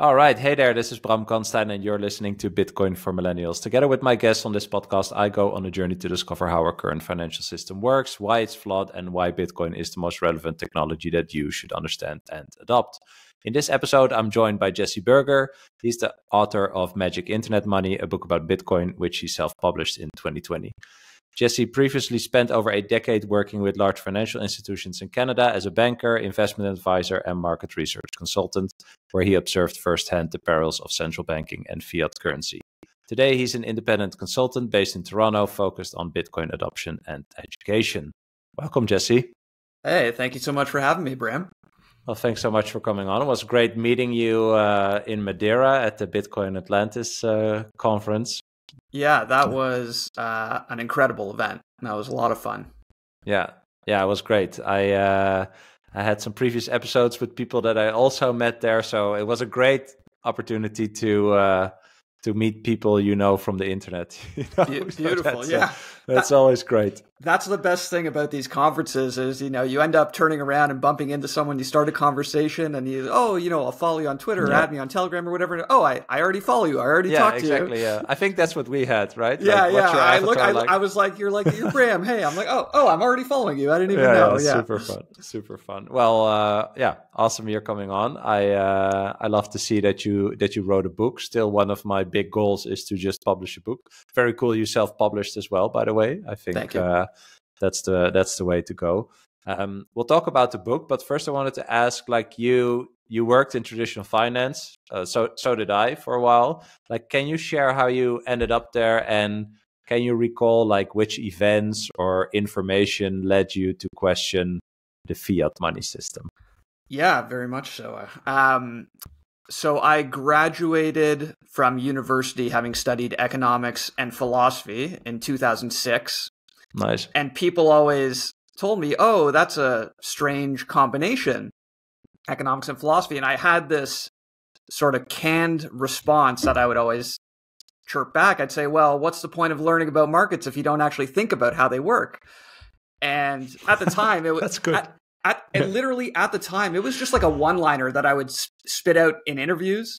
All right. Hey there, this is Bram Kanstein, and you're listening to Bitcoin for Millennials. Together with my guests on this podcast, I go on a journey to discover how our current financial system works, why it's flawed, and why Bitcoin is the most relevant technology that you should understand and adopt. In this episode, I'm joined by Jesse Berger. He's the author of Magic Internet Money, a book about Bitcoin, which he self published in 2020. Jesse previously spent over a decade working with large financial institutions in Canada as a banker, investment advisor, and market research consultant, where he observed firsthand the perils of central banking and fiat currency. Today, he's an independent consultant based in Toronto, focused on Bitcoin adoption and education. Welcome, Jesse. Hey, thank you so much for having me, Bram. Well, thanks so much for coming on. It was great meeting you uh, in Madeira at the Bitcoin Atlantis uh, conference. Yeah, that was uh, an incredible event. That was a lot of fun. Yeah, yeah, it was great. I uh, I had some previous episodes with people that I also met there, so it was a great opportunity to uh, to meet people you know from the internet. you know? Beautiful, so that's, uh, yeah. that's that, always great. That's the best thing about these conferences is you know you end up turning around and bumping into someone. You start a conversation and you oh you know I'll follow you on Twitter or add me on Telegram or whatever. Oh I, I already follow you. I already yeah, talked exactly, to you. Yeah, I think that's what we had, right? Yeah, like, yeah. I look. I, like? I, was like, you're like you're Bram. hey, I'm like, oh, oh, I'm already following you. I didn't even yeah, know. Yeah, super fun, super fun. Well, uh, yeah, awesome. You're coming on. I uh, I love to see that you that you wrote a book. Still, one of my big goals is to just publish a book. Very cool. You self published as well, by the way. I think uh, that's the that's the way to go. Um, we'll talk about the book, but first I wanted to ask, like you you worked in traditional finance, uh, so so did I for a while. Like, can you share how you ended up there, and can you recall like which events or information led you to question the fiat money system? Yeah, very much so. Um, so I graduated from university having studied economics and philosophy in 2006. Nice. And people always told me, "Oh, that's a strange combination, economics and philosophy." And I had this sort of canned response that I would always chirp back. I'd say, "Well, what's the point of learning about markets if you don't actually think about how they work?" And at the time, it was that's good. At, at, and literally at the time, it was just like a one-liner that I would spit out in interviews.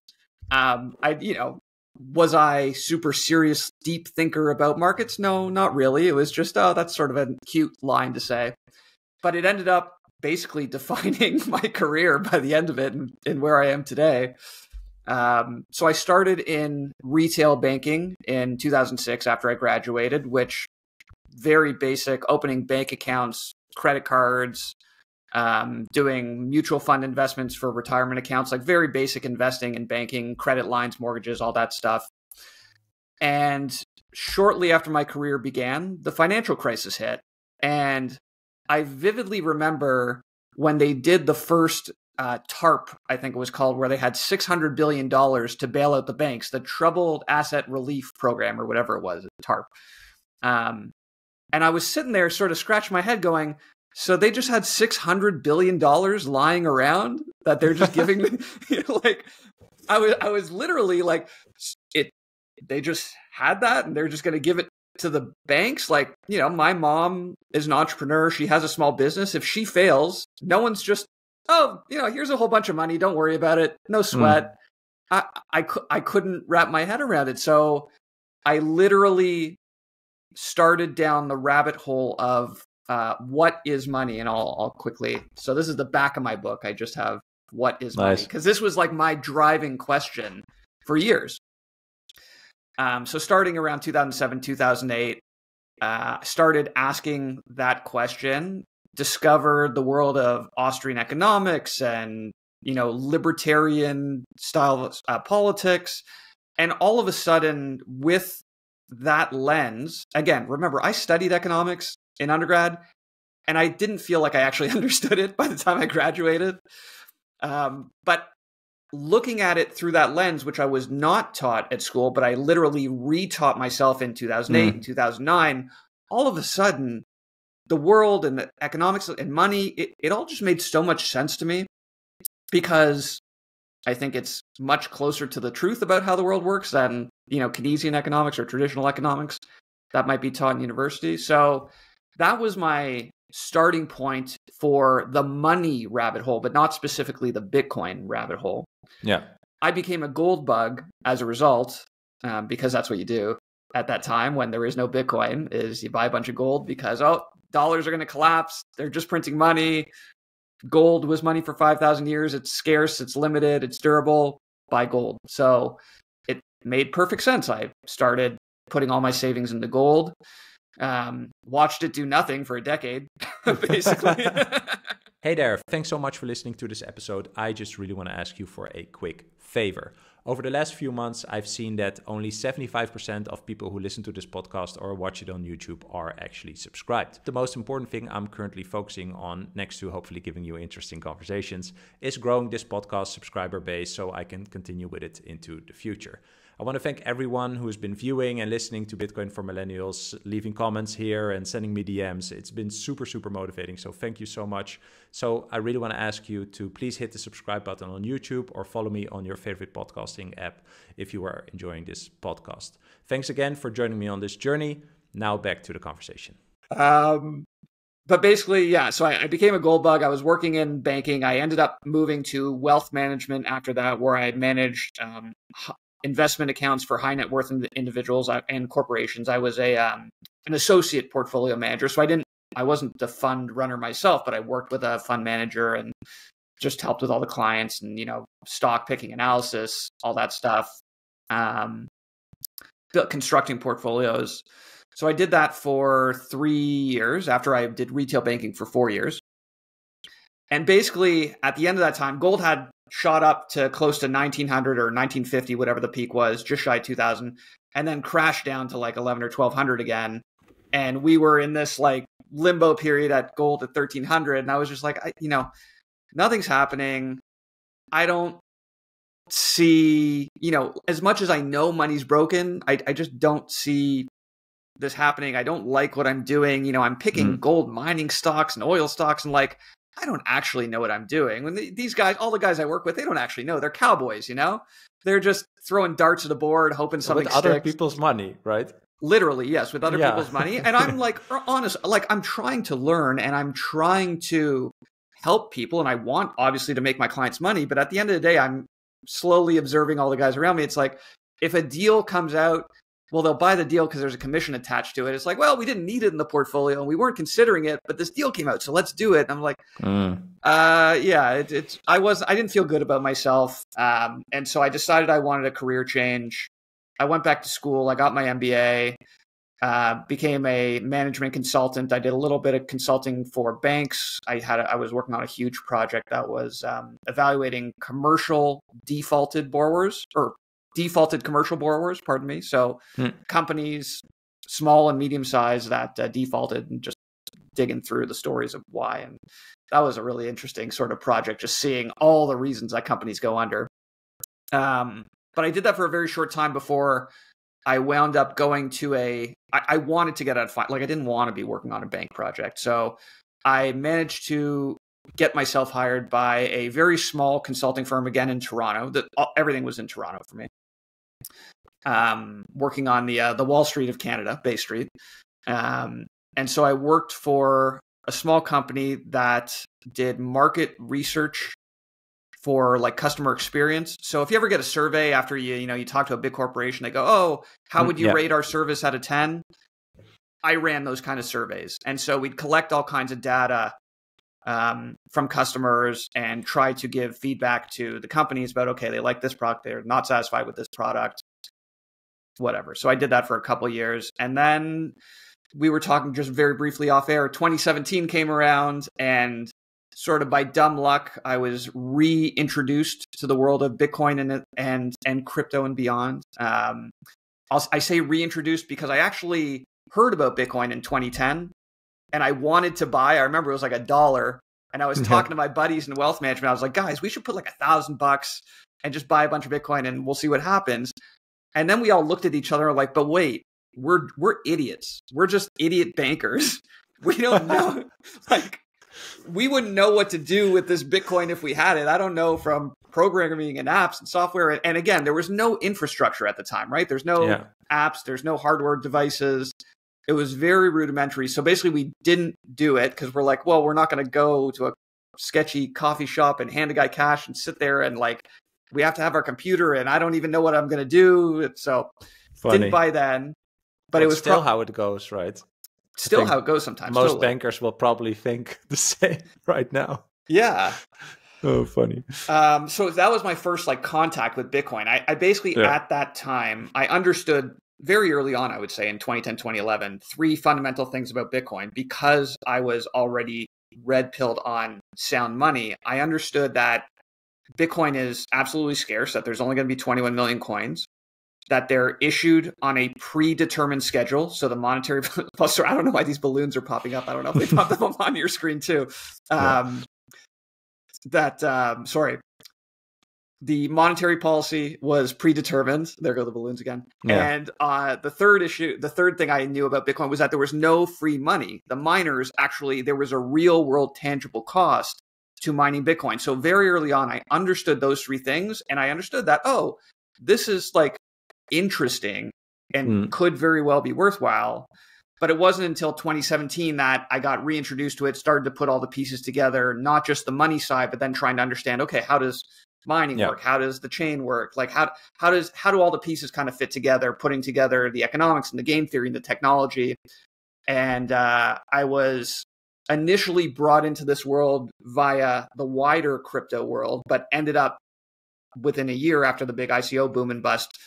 Um, I, you know, was I super serious, deep thinker about markets? No, not really. It was just, oh, that's sort of a cute line to say. But it ended up basically defining my career by the end of it and, and where I am today. Um, so I started in retail banking in 2006 after I graduated, which very basic opening bank accounts, credit cards, um, doing mutual fund investments for retirement accounts, like very basic investing in banking, credit lines, mortgages, all that stuff. And shortly after my career began, the financial crisis hit. And I vividly remember when they did the first uh, TARP, I think it was called, where they had $600 billion to bail out the banks, the Troubled Asset Relief Program, or whatever it was, TARP. Um, and I was sitting there, sort of scratching my head, going, so they just had six hundred billion dollars lying around that they're just giving me. You know, like I was, I was literally like, it. They just had that, and they're just going to give it to the banks. Like you know, my mom is an entrepreneur; she has a small business. If she fails, no one's just, oh, you know, here's a whole bunch of money. Don't worry about it. No hmm. sweat. Mm. I, I, I couldn't wrap my head around it. So I literally started down the rabbit hole of uh, what is money, and I'll, I'll quickly. So this is the back of my book. I just have what is nice. money because this was like my driving question for years. Um, so starting around 2007, 2008, uh, started asking that question. Discovered the world of Austrian economics and you know libertarian style uh, politics, and all of a sudden with that lens again remember i studied economics in undergrad, and I didn't feel like I actually understood it by the time I graduated. Um, but looking at it through that lens, which I was not taught at school, but I literally retaught myself in 2008 mm. and 2009, all of a sudden, the world and the economics and money, it, it all just made so much sense to me because I think it's much closer to the truth about how the world works than, you know, Keynesian economics or traditional economics that might be taught in university. So that was my starting point for the money rabbit hole, but not specifically the Bitcoin rabbit hole. Yeah. I became a gold bug as a result, um, because that's what you do at that time when there is no Bitcoin. Is you buy a bunch of gold because oh, dollars are going to collapse. They're just printing money. Gold was money for five thousand years. It's scarce. It's limited. It's durable. Buy gold. So it made perfect sense. I started putting all my savings into gold. Um, watched it do nothing for a decade, basically. hey there, thanks so much for listening to this episode. I just really want to ask you for a quick favor. Over the last few months, I've seen that only 75% of people who listen to this podcast or watch it on YouTube are actually subscribed. The most important thing I'm currently focusing on, next to hopefully giving you interesting conversations, is growing this podcast subscriber base so I can continue with it into the future. I want to thank everyone who's been viewing and listening to Bitcoin for Millennials, leaving comments here and sending me DMs. It's been super, super motivating. So thank you so much. So I really want to ask you to please hit the subscribe button on YouTube or follow me on your favorite podcasting app if you are enjoying this podcast. Thanks again for joining me on this journey. Now back to the conversation. Um, but basically, yeah. So I, I, became a gold bug. I was working in banking. I ended up moving to wealth management after that, where I managed um, investment accounts for high net worth individuals uh, and corporations. I was a um, an associate portfolio manager, so I didn't I wasn't the fund runner myself, but I worked with a fund manager and just helped with all the clients and you know stock picking analysis, all that stuff, um, constructing portfolios. So I did that for three years after I did retail banking for four years. And basically, at the end of that time, gold had shot up to close to 1900 or 1950, whatever the peak was, just shy 2000, and then crashed down to like 11 or 1200 again. And we were in this like limbo period at gold at 1300. And I was just like, I, you know, nothing's happening. I don't see, you know, as much as I know money's broken, I, I just don't see this happening. I don't like what I'm doing. You know, I'm picking mm. gold mining stocks and oil stocks and like I don't actually know what I'm doing. When the, these guys, all the guys I work with, they don't actually know. They're cowboys, you know. They're just throwing darts at a board, hoping something with sticks. other people's money, right? Literally, yes, with other yeah. people's money. And I'm like, er, honest, like I'm trying to learn and I'm trying to help people, and I want obviously to make my clients money. But at the end of the day, I'm slowly observing all the guys around me. It's like if a deal comes out well, they'll buy the deal because there's a commission attached to it. It's like, well, we didn't need it in the portfolio and we weren't considering it, but this deal came out, so let's do it. And I'm like, mm. uh, yeah, it, it's. I was, I didn't feel good about myself, um, and so I decided I wanted a career change. I went back to school. I got my MBA. Uh, became a management consultant. I did a little bit of consulting for banks. I had a, I was working on a huge project that was um, evaluating commercial defaulted borrowers or defaulted commercial borrowers, pardon me. So hmm. companies, small and medium size, that uh, defaulted and just digging through the stories of why. And that was a really interesting sort of project, just seeing all the reasons that companies go under. Um, but I did that for a very short time before I wound up going to a. I, I wanted to get out of like I didn't want to be working on a bank project, so I managed to get myself hired by a very small consulting firm again in Toronto. That everything was in Toronto for me um, working on the uh, the Wall Street of Canada, Bay Street. Um, and so I worked for a small company that did market research for like customer experience. So if you ever get a survey after you you know you talk to a big corporation, they go, "Oh, how mm, would you yeah. rate our service out of 10?" I ran those kind of surveys, and so we'd collect all kinds of data um, from customers and try to give feedback to the companies about okay, they like this product, they're not satisfied with this product, whatever. So I did that for a couple years, and then we were talking just very briefly off air. 2017 came around, and sort of by dumb luck, I was reintroduced to the world of Bitcoin and and and crypto and beyond. Um, i say reintroduced because I actually heard about Bitcoin in 2010 and I wanted to buy. I remember it was like a dollar, and I was talking to my buddies in wealth management. I was like, guys, we should put like a thousand bucks and just buy a bunch of Bitcoin, and we'll see what happens. And then we all looked at each other like, but wait, we're we're idiots. We're just idiot bankers. We don't know like we wouldn't know what to do with this Bitcoin if we had it. I don't know from programming and apps and software. And again, there was no infrastructure at the time, right? There's no yeah. apps, there's no hardware devices. It was very rudimentary. So basically, we didn't do it because we're like, well, we're not going to go to a sketchy coffee shop and hand a guy cash and sit there and like we have to have our computer, and I don't even know what I'm going to do. So Funny. didn't buy then. But, but it was still pro- how it goes, right? Still how it goes sometimes. Most totally. bankers will probably think the same right now. Yeah. Oh, funny. Um, so that was my first like contact with Bitcoin. I, I basically yeah. at that time I understood very early on, I would say in 2010, 2011, three fundamental things about Bitcoin because I was already red pilled on sound money. I understood that Bitcoin is absolutely scarce, that there's only going to be 21 million coins, that they're issued on a predetermined schedule. So the monetary plus, I don't know why these balloons are popping up. I don't know if they pop them up on your screen too. Um, yeah. That, um, sorry, the monetary policy was predetermined. There go the balloons again. Yeah. And uh, the third issue, the third thing I knew about Bitcoin was that there was no free money. The miners actually, there was a real world tangible cost to mining Bitcoin. So very early on, I understood those three things, and I understood that oh, this is like interesting and mm. could very well be worthwhile. But it wasn't until 2017 that I got reintroduced to it, started to put all the pieces together, not just the money side, but then trying to understand, okay, how does mining yeah. work? How does the chain work? Like how how does how do all the pieces kind of fit together, putting together the economics and the game theory and the technology. And uh, I was initially brought into this world via the wider crypto world, but ended up within a year after the big ICO boom and bust,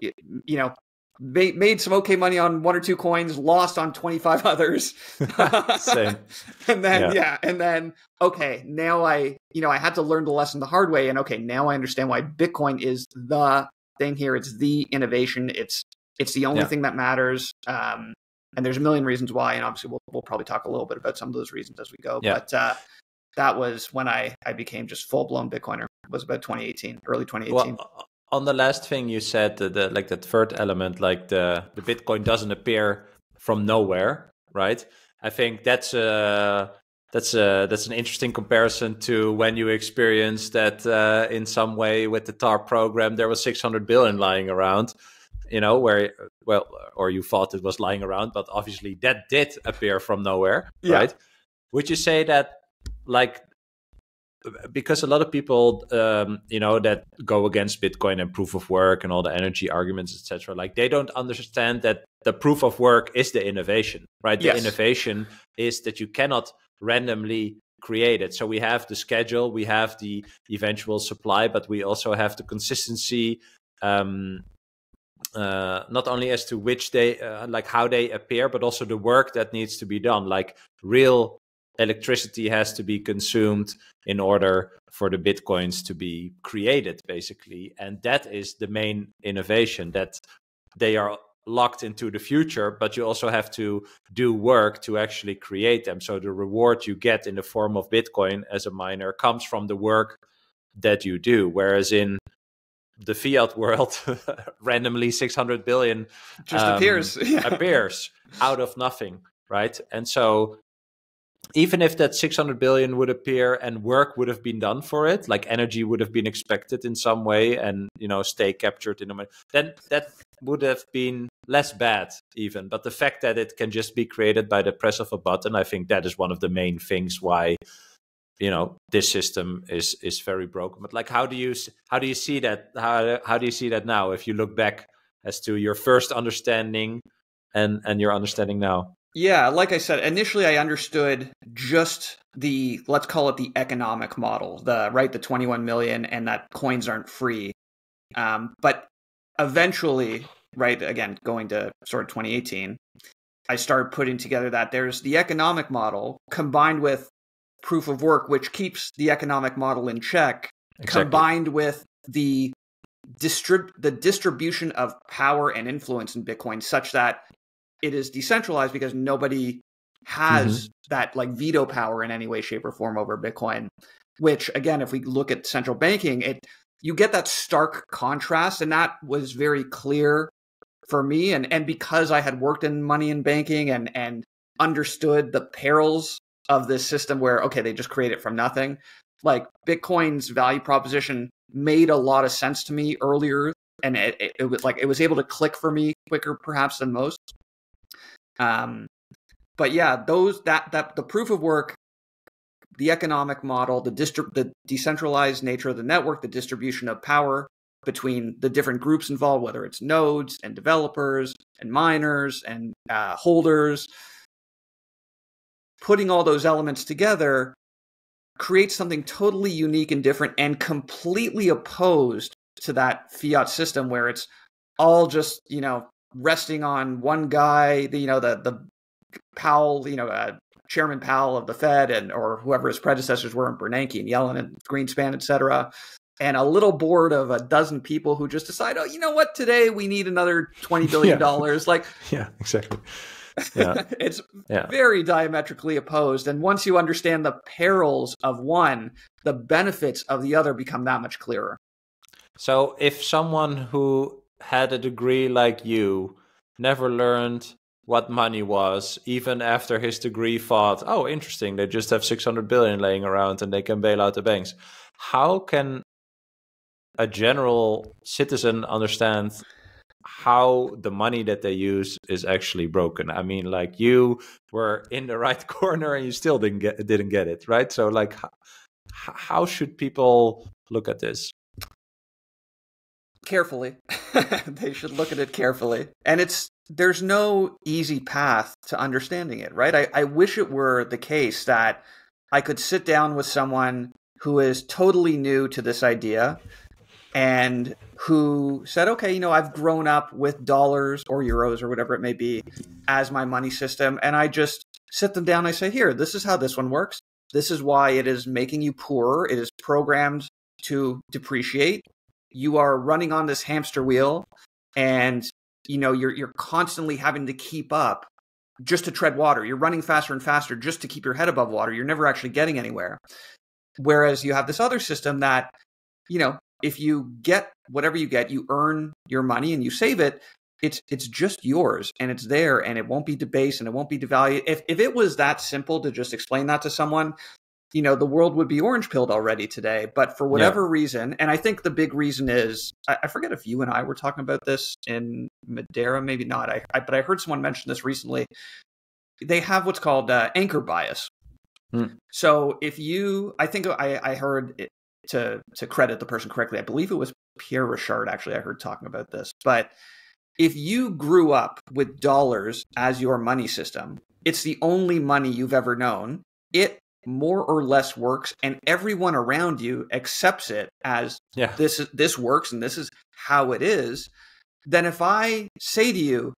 you, you know, made, made some okay money on one or two coins, lost on 25 others. Same. and then, yeah. yeah. And then, okay, now I, you know, I had to learn the lesson the hard way. And okay, now I understand why Bitcoin is the thing here. It's the innovation. It's, it's the only yeah. thing that matters. Um, and there's a million reasons why. And obviously we'll, we'll probably talk a little bit about some of those reasons as we go. Yeah. But, uh, that was when I, I became just full blown Bitcoiner. It was about 2018, early 2018. Well, on the last thing you said, the, the, like that third element, like the the Bitcoin doesn't appear from nowhere, right? I think that's a that's a that's an interesting comparison to when you experienced that uh, in some way with the TAR program there was 600 billion lying around, you know, where well, or you thought it was lying around, but obviously that did appear from nowhere, yeah. right? Would you say that like because a lot of people um, you know that go against bitcoin and proof of work and all the energy arguments etc like they don't understand that the proof of work is the innovation right the yes. innovation is that you cannot randomly create it so we have the schedule we have the eventual supply but we also have the consistency um, uh, not only as to which they uh, like how they appear but also the work that needs to be done like real electricity has to be consumed in order for the bitcoins to be created basically. And that is the main innovation that they are locked into the future but you also have to do work to actually create them. So the reward you get in the form of bitcoin as a miner comes from the work that you do. Whereas in the fiat world randomly 600 billion just um, appears. Appears out of nothing right? And so even if that 600 billion would appear and work would have been done for it like energy would have been expected in some way and you know stay captured in a then that would have been less bad even. But the fact that it can just be created by the press of a button i think that is one of the main things why you know this system is is very broken. But like how do you how do you see that how how do you see that now if you look back as to your first understanding and and your understanding now yeah, like I said, initially I understood just the let's call it the economic model, the right, the 21 million, and that coins aren't free. Um, but eventually, right, again, going to sort of 2018, I started putting together that there's the economic model combined with proof of work, which keeps the economic model in check, exactly. combined with the distrib- the distribution of power and influence in Bitcoin, such that it is decentralized because nobody has mm-hmm. that like veto power in any way shape or form over bitcoin which again if we look at central banking it you get that stark contrast and that was very clear for me and and because i had worked in money and banking and and understood the perils of this system where okay they just create it from nothing like bitcoin's value proposition made a lot of sense to me earlier and it, it, it was like it was able to click for me quicker perhaps than most um, but yeah, those that that the proof of work the economic model, the, distri- the decentralized nature of the network, the distribution of power between the different groups involved, whether it's nodes and developers and miners and uh, holders. Putting all those elements together creates something totally unique and different and completely opposed to that fiat system where it's all just, you know, resting on one guy, the, you know, the, the Powell, you know, uh, Chairman Powell of the Fed and or whoever his predecessors were in Bernanke and Yellen and Greenspan, et cetera, and a little board of a dozen people who just decide, oh, you know what, today we need another twenty billion dollars. yeah. Like, yeah, exactly. Yeah. it's yeah. very diametrically opposed. And once you understand the perils of one, the benefits of the other become that much clearer. So, if someone who had a degree like you never learned what money was, even after his degree thought, oh, interesting, they just have 600 billion laying around and they can bail out the banks. How can a general citizen understand how the money that they use is actually broken? I mean, like you were in the right corner and you still didn't get didn't get it, right? So, like, how should people look at this? Carefully. they should look at it carefully. And it's there's no easy path to understanding it, right? I, I wish it were the case that I could sit down with someone who is totally new to this idea and who said, okay, you know, I've grown up with dollars or euros or whatever it may be as my money system. And I just sit them down. I say, here, this is how this one works. This is why it is making you poorer. It is programmed to depreciate you are running on this hamster wheel and you know you're you're constantly having to keep up just to tread water. You're running faster and faster just to keep your head above water. You're never actually getting anywhere. Whereas you have this other system that you know if you get whatever you get you earn your money and you save it it's it's just yours and it's there and it won't be debased and it won't be devalued. If if it was that simple to just explain that to someone you know the world would be orange pilled already today but for whatever yeah. reason and i think the big reason is I, I, forget if you and i were talking about this in madeira maybe not I, I but i heard someone mention this recently they have what's called uh, anchor bias hmm. so if you i think i, I heard it, to to credit the person correctly i believe it was pierre Rochard actually i heard talking about this but if you grew up with dollars as your money system it's the only money you've ever known it more or less works and everyone around you accepts it as yeah. this this works and this is how it is then if i say to you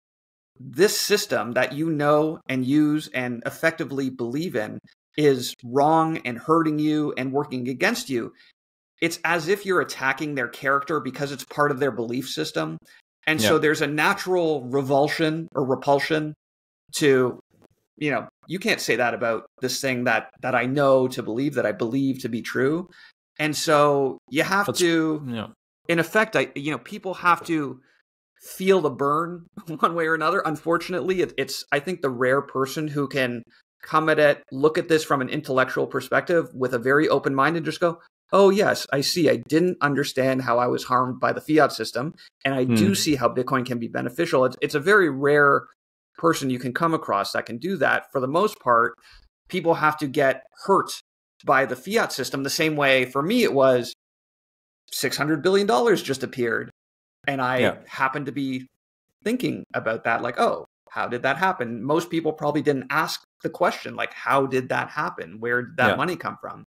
this system that you know and use and effectively believe in is wrong and hurting you and working against you it's as if you're attacking their character because it's part of their belief system and yeah. so there's a natural revulsion or repulsion to you know you can't say that about this thing that that i know to believe that i believe to be true and so you have That's, to yeah. in effect i you know people have to feel the burn one way or another unfortunately it, it's i think the rare person who can come at it look at this from an intellectual perspective with a very open mind and just go oh yes i see i didn't understand how i was harmed by the fiat system and i hmm. do see how bitcoin can be beneficial it's, it's a very rare person you can come across that can do that. For the most part, people have to get hurt by the fiat system the same way for me it was $600 billion just appeared. And I yeah. happened to be thinking about that, like, oh, how did that happen? Most people probably didn't ask the question, like, how did that happen? Where did that yeah. money come from?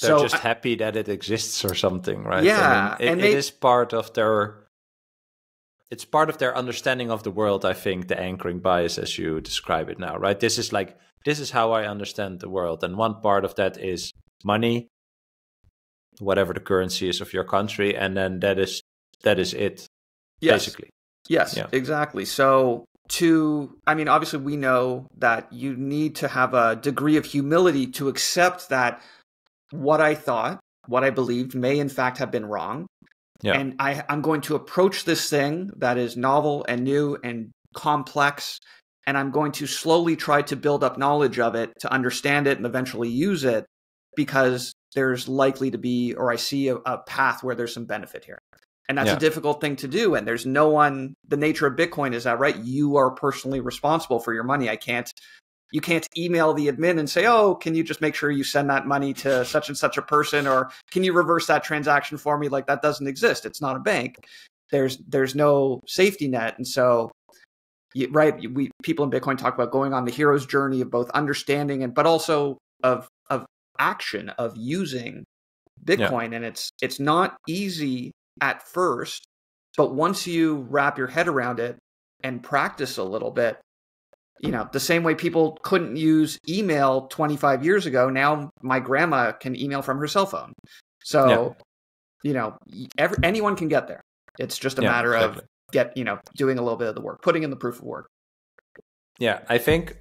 They're so just I, happy that it exists or something, right? Yeah. I mean, it, and they, it is part of their it's part of their understanding of the world i think the anchoring bias as you describe it now right this is like this is how i understand the world and one part of that is money whatever the currency is of your country and then that is that is it yes. basically yes yeah. exactly so to i mean obviously we know that you need to have a degree of humility to accept that what i thought what i believed may in fact have been wrong yeah. And I, I'm going to approach this thing that is novel and new and complex, and I'm going to slowly try to build up knowledge of it to understand it and eventually use it because there's likely to be, or I see a, a path where there's some benefit here. And that's yeah. a difficult thing to do. And there's no one, the nature of Bitcoin is that, right? You are personally responsible for your money. I can't you can't email the admin and say, "Oh, can you just make sure you send that money to such and such a person or can you reverse that transaction for me?" Like that doesn't exist. It's not a bank. There's there's no safety net. And so right, we people in Bitcoin talk about going on the hero's journey of both understanding and but also of of action of using Bitcoin yeah. and it's it's not easy at first, but once you wrap your head around it and practice a little bit, you know, the same way people couldn't use email 25 years ago, now my grandma can email from her cell phone. So, yeah. you know, every, anyone can get there. It's just a yeah, matter exactly. of get, you know, doing a little bit of the work, putting in the proof of work. Yeah, I think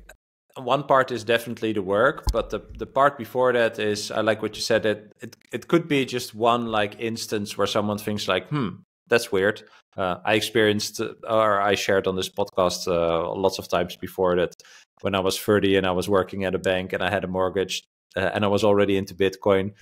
one part is definitely the work, but the the part before that is I like what you said that it it could be just one like instance where someone thinks like, hmm, that's weird. Uh, I experienced or I shared on this podcast uh, lots of times before that when I was 30 and I was working at a bank and I had a mortgage uh, and I was already into Bitcoin.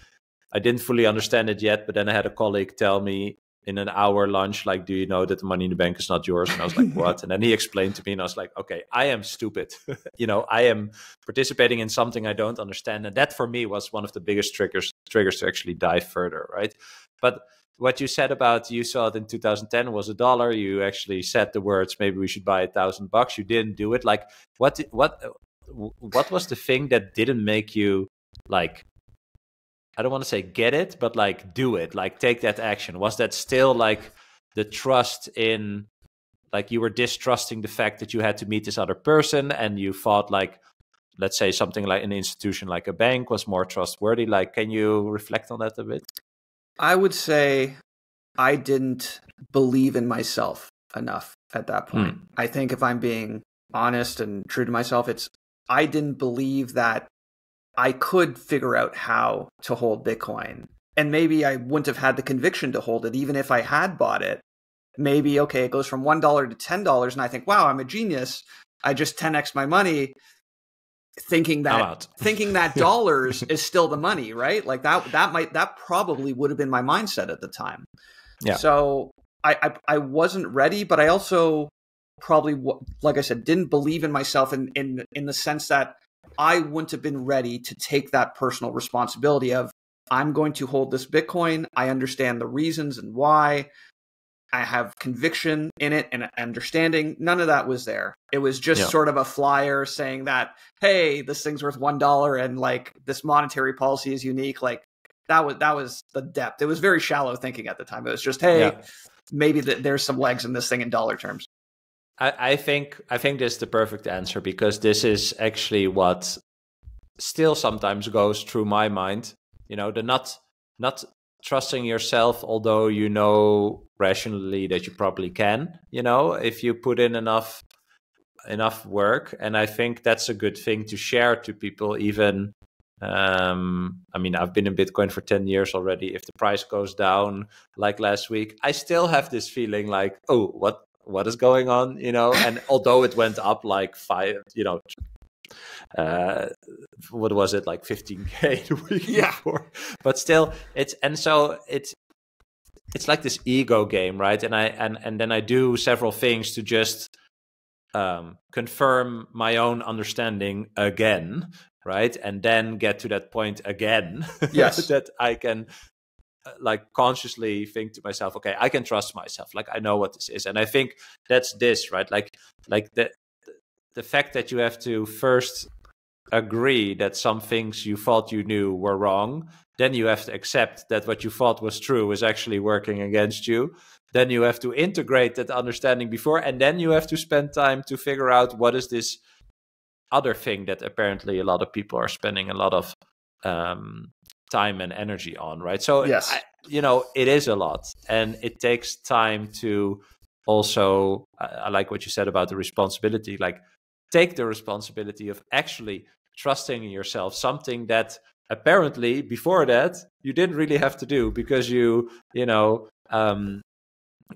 I didn't fully understand it yet, but then I had a colleague tell me in an hour lunch, like, do you know that the money in the bank is not yours? And I was like, what? And then he explained to me, and I was like, okay, I am stupid. you know, I am participating in something I don't understand. And that for me was one of the biggest triggers triggers to actually dive further, right? But what you said about you saw it in 2010 was a dollar. You actually said the words, maybe we should buy a thousand bucks. You didn't do it. Like, what? What? What was the thing that didn't make you like I don't want to say get it, but like do it, like take that action. Was that still like the trust in, like you were distrusting the fact that you had to meet this other person and you thought like, let's say something like an institution like a bank was more trustworthy? Like, can you reflect on that a bit? I would say I didn't believe in myself enough at that point. Hmm. I think if I'm being honest and true to myself, it's I didn't believe that I could figure out how to hold Bitcoin. And maybe I wouldn't have had the conviction to hold it, even if I had bought it. Maybe, okay, it goes from $1 to $10, and I think, wow, I'm a genius. I just 10x my money thinking that thinking that dollars is still the money right like that that might that probably would have been my mindset at the time yeah so I, I i, wasn't ready but i also probably like i said didn't believe in myself in in in the sense that I wouldn't have been ready to take that personal responsibility of I'm going to hold this Bitcoin. I understand the reasons and why. I have conviction in it and understanding. None of that was there. It was just yeah. sort of a flyer saying that, hey, this thing's worth one dollar and like this monetary policy is unique. Like that was that was the depth. It was very shallow thinking at the time. It was just, hey, yeah. maybe th- there's some legs in this thing in dollar terms. I, I think I think this is the perfect answer because this is actually what still sometimes goes through my mind. You know, the not not trusting yourself, although you know rationally that you probably can. You know, if you put in enough enough work, and I think that's a good thing to share to people, even um, I mean, I've been in Bitcoin for 10 years already. If the price goes down like last week, I still have this feeling like, oh, what what is going on you know and although it went up like five you know uh what was it like 15k the week yeah. before? But still it's and so it's it's like this ego game right? And i and and then i do several things to just um confirm my own understanding again right? And then get to that point again yes. that i can uh, like consciously think to myself okay i can trust myself. Like i know what this is. And i think that's this right? Like like the the fact that you have to first agree that some things you thought you knew were wrong then you have to accept that what you thought was true is actually working against you then you have to integrate that understanding before and then you have to spend time to figure out what is this other thing that apparently a lot of people are spending a lot of um, time and energy on, right? So, yes. I, you know, it is a lot and it takes time to also, I, I like what you said about the responsibility, like take the responsibility of actually trusting in yourself, something that apparently before that you didn't really have to do because you, you know, um,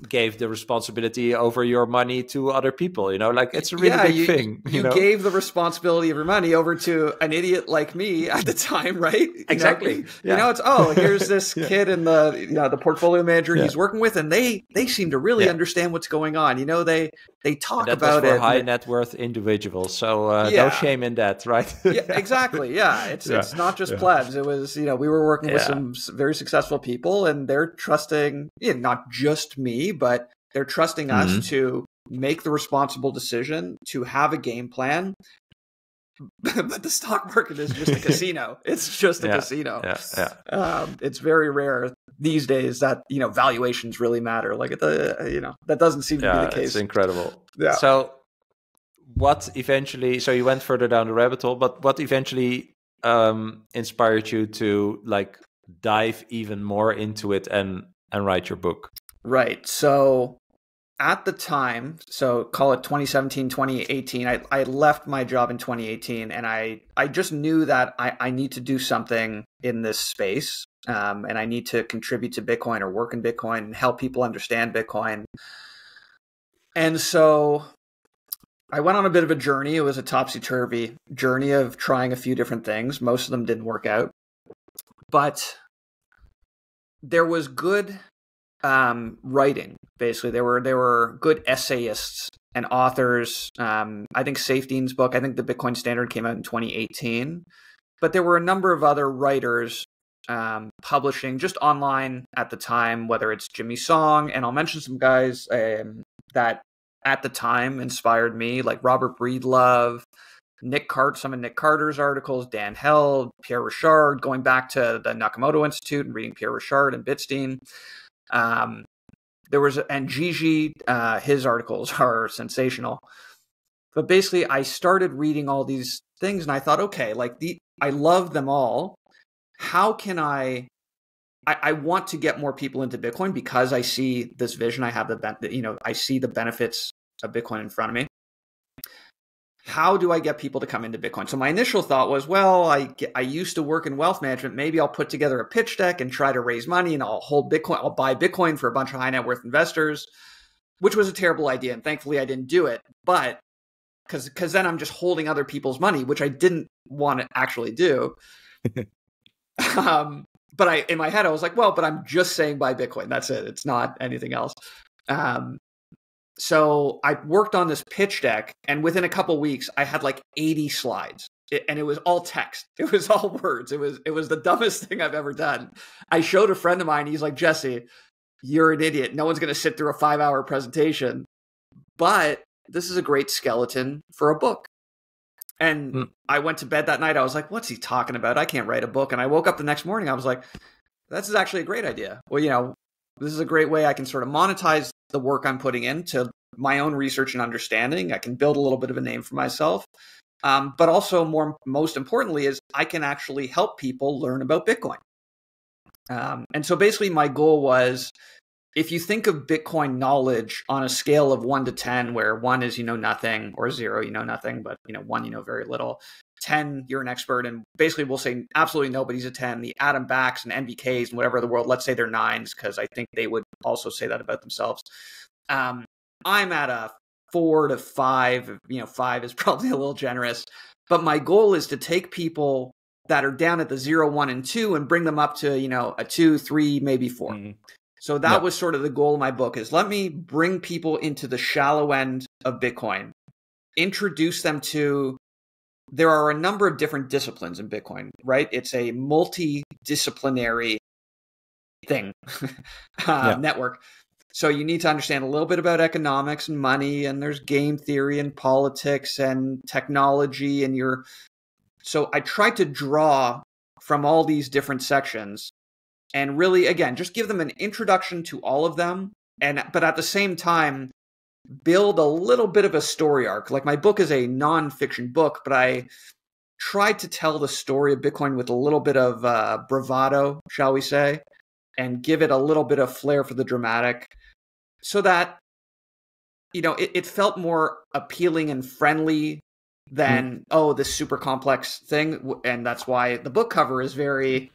gave the responsibility over your money to other people. You know, like it's a really yeah, big you, thing. You, know? gave the responsibility of your money over to an idiot like me at the time, right? You exactly. Know, yeah. You know, it's oh, here's this yeah. kid and the you know the portfolio manager he's working with, and they they seem to really understand what's going on. You know, they they talk about for it. high net worth individuals, so uh, no shame in that, right? yeah, exactly. Yeah, it's it's not just plebs. It was you know we were working with some very successful people, and they're trusting you know, not just me, but they're trusting us mm-hmm. to make the responsible decision, to have a game plan. but the stock market is just a casino. It's just a yeah, casino. Yeah, yeah. Um, it's very rare these days that you know valuations really matter. Like the you know that doesn't seem to be the case. It's incredible. Yeah. So what eventually? So you went further down the rabbit hole, but what eventually um, inspired you to like dive even more into it and and write your book? Right. So at the time, so call it 2017, 2018, I, I left my job in 2018 and I, I just knew that I, I need to do something in this space. Um, and I need to contribute to Bitcoin or work in Bitcoin and help people understand Bitcoin. And so I went on a bit of a journey. It was a topsy turvy journey of trying a few different things. Most of them didn't work out. But there was good um, writing. Basically, there were there were good essayists and authors. Um, I think Saifedean's book. I think the Bitcoin Standard came out in 2018, but there were a number of other writers um, publishing just online at the time. Whether it's Jimmy Song, and I'll mention some guys um, that at the time inspired me, like Robert Breedlove. Nick Cart, some of Nick Carter's articles, Dan Held, Pierre Rochard, going back to the Nakamoto Institute and reading Pierre Rochard and Bitstein. Um, there was and Gigi, uh, his articles are sensational. But basically, I started reading all these things, and I thought, okay, like the I love them all. How can I? I, I want to get more people into Bitcoin because I see this vision. I have the you know I see the benefits of Bitcoin in front of me how do I get people to come into Bitcoin? So my initial thought was, well, I I used to work in wealth management. Maybe I'll put together a pitch deck and try to raise money, and I'll hold Bitcoin. I'll buy Bitcoin for a bunch of high net worth investors, which was a terrible idea, and thankfully I didn't do it. But because because then I'm just holding other people's money, which I didn't want to actually do. um, but I in my head I was like, well, but I'm just saying buy Bitcoin. That's it. It's not anything else. Um, so I worked on this pitch deck, and within a couple weeks, I had like 80 slides, it, and it was all text. It was all words. It was it was the dumbest thing I've ever done. I showed a friend of mine. He's like, Jesse, you're an idiot. No one's going to sit through a five hour presentation, but this is a great skeleton for a book. And mm. I went to bed that night. I was like, what's he talking about? I can't write a book. And I woke up the next morning. I was like, this is actually a great idea. Well, you know, this is a great way I can sort of monetize the work I'm putting into my own research and understanding. I can build a little bit of a name for myself. Um, but also, more most importantly, is I can actually help people learn about Bitcoin. Um, and so, basically, my goal was if you think of Bitcoin knowledge on a scale of one to ten, where one is you know nothing, or zero you know nothing, but you know one you know very little. 10 you're an expert and basically we'll say absolutely nobody's a 10 the Adam Backs and NVKs and whatever the world let's say they're nines because i think they would also say that about themselves um, i'm at a four to five you know five is probably a little generous but my goal is to take people that are down at the zero one and two and bring them up to you know a two three maybe 4 mm-hmm. so that yep. was sort of the goal of my book is let me bring people into the shallow end of bitcoin introduce them to there are a number of different disciplines in Bitcoin, right? It's a multidisciplinary thing, uh, yeah. network. So you need to understand a little bit about economics and money, and there's game theory and politics and technology, and your. So I tried to draw from all these different sections, and really, again, just give them an introduction to all of them, and but at the same time, build a little bit of a story arc. Like my book is a nonfiction book, but I tried to tell the story of Bitcoin with a little bit of uh, bravado, shall we say, and give it a little bit of flair for the dramatic so that, you know, it, it felt more appealing and friendly than, mm. oh, this super complex thing. And that's why the book cover is very.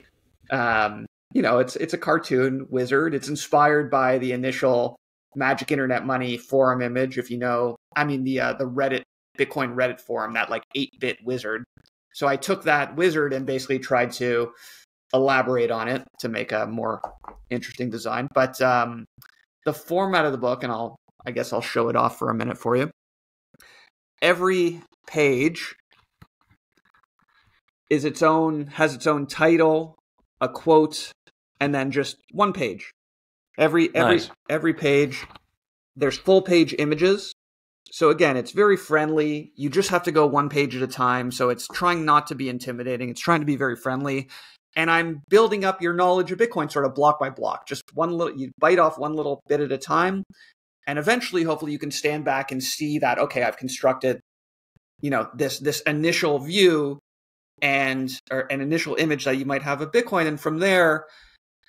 Um, you know, it's it's a cartoon wizard. It's inspired by the initial magic internet money forum image. If you know, I mean the uh, the Reddit Bitcoin Reddit forum, that like eight bit wizard. So I took that wizard and basically tried to elaborate on it to make a more interesting design. But um, the format of the book, and I'll I guess I'll show it off for a minute for you. Every page is its own has its own title, a quote, and then just one page. Every every nice. every page there's full page images. So again, it's very friendly. You just have to go one page at a time. So it's trying not to be intimidating. It's trying to be very friendly. And I'm building up your knowledge of Bitcoin sort of block by block. Just one little you bite off one little bit at a time. And eventually hopefully you can stand back and see that okay, I've constructed you know this this initial view and or an initial image that you might have of Bitcoin. And from there,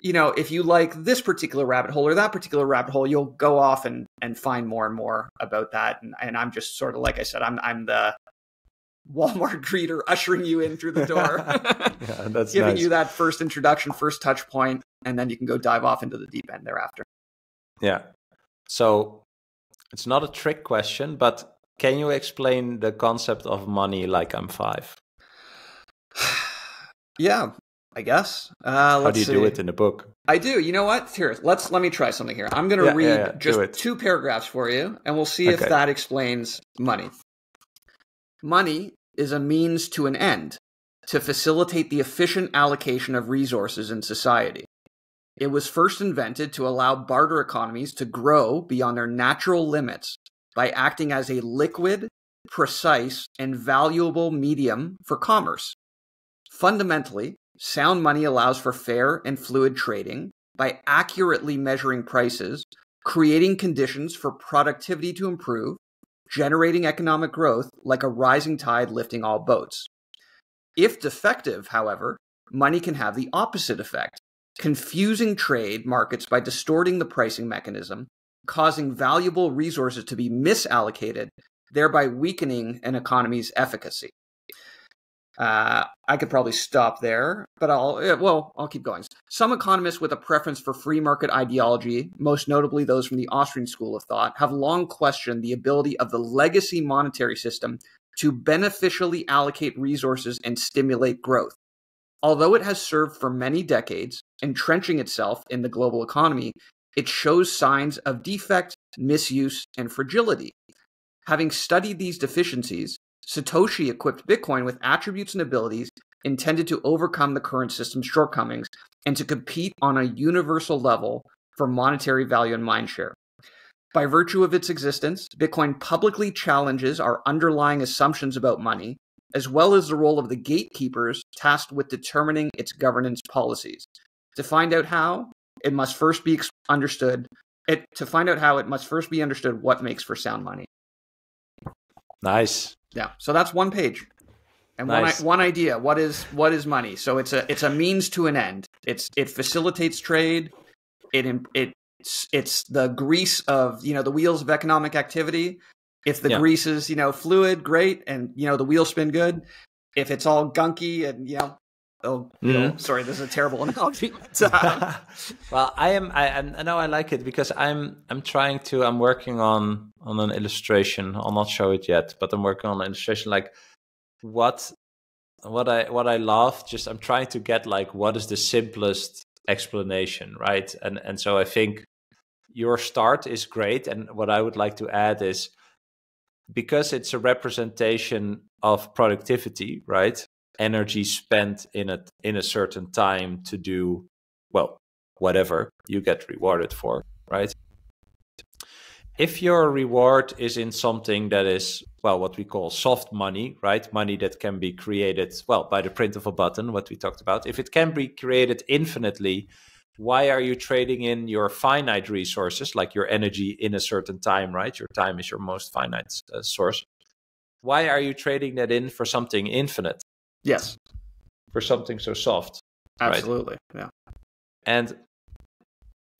you know, if you like this particular rabbit hole or that particular rabbit hole, you'll go off and and find more and more about that. And, and I'm just sort of like I said, I'm I'm the Walmart greeter ushering you in through the door, yeah, that's giving nice. you that first introduction, first touch point, and then you can go dive off into the deep end thereafter. Yeah. So it's not a trick question, but can you explain the concept of money like I'm five? yeah, I guess. Uh, How do you see. do it in the book? I do. You know what? Here, let's let me try something here. I'm going to Yeah, read yeah, yeah. Just two paragraphs for you, and we'll see if that explains money. Money is a means to an end to facilitate the efficient allocation of resources in society. It was first invented to allow barter economies to grow beyond their natural limits by acting as a liquid, precise, and valuable medium for commerce. Fundamentally, sound money allows for fair and fluid trading by accurately measuring prices, creating conditions for productivity to improve, generating economic growth like a rising tide lifting all boats. If defective, however, money can have the opposite effect, confusing trade markets by distorting the pricing mechanism, causing valuable resources to be misallocated, thereby weakening an economy's efficacy. Uh, I could probably stop there, but I'll, well, I'll keep going. Some economists with a preference for free market ideology, most notably those from the Austrian school of thought, have long questioned the ability of the legacy monetary system to beneficially allocate resources and stimulate growth. Although it has served for many decades, entrenching itself in the global economy, it shows signs of defect, misuse, and fragility. Having studied these deficiencies, Satoshi equipped Bitcoin with attributes and abilities intended to overcome the current system's shortcomings and to compete on a universal level for monetary value and mindshare. By virtue of its existence, Bitcoin publicly challenges our underlying assumptions about money, as well as the role of the gatekeepers tasked with determining its governance policies. To find out how, it must first be understood. It, to find out how, it must first be understood what makes for sound money. Nice. Yeah. So that's one page. And Nice. one one idea. What is what is money? So it's a it's a means to an end. It's it facilitates trade. It it it's, it's the grease of you know the wheels of economic activity. If the Yeah. grease is you know fluid, great, and you know the wheels spin good. If it's all gunky and you know, oh, Mhm. sorry, this is a terrible analogy. uh, well, I am. I, I know I like it because I'm. I'm trying to. I'm working on on an illustration. I'll not show it yet, but I'm working on an illustration. Like what what I what I love. Just I'm trying to get like what is the simplest explanation, right? And and so I think your start is great. And what I would like to add is because it's a representation of productivity, right? Energy spent in a in a certain time to do well, whatever you get rewarded for, right? If your reward is in something that is, well, what we call soft money, right? Money that can be created, well, by the print of a button, what we talked about. If it can be created infinitely, why are you trading in your finite resources, like your energy in a certain time, right? Your time is your most finite uh, source. Why are you trading that in for something infinite, yes, for something so soft? Right. absolutely. Yeah. And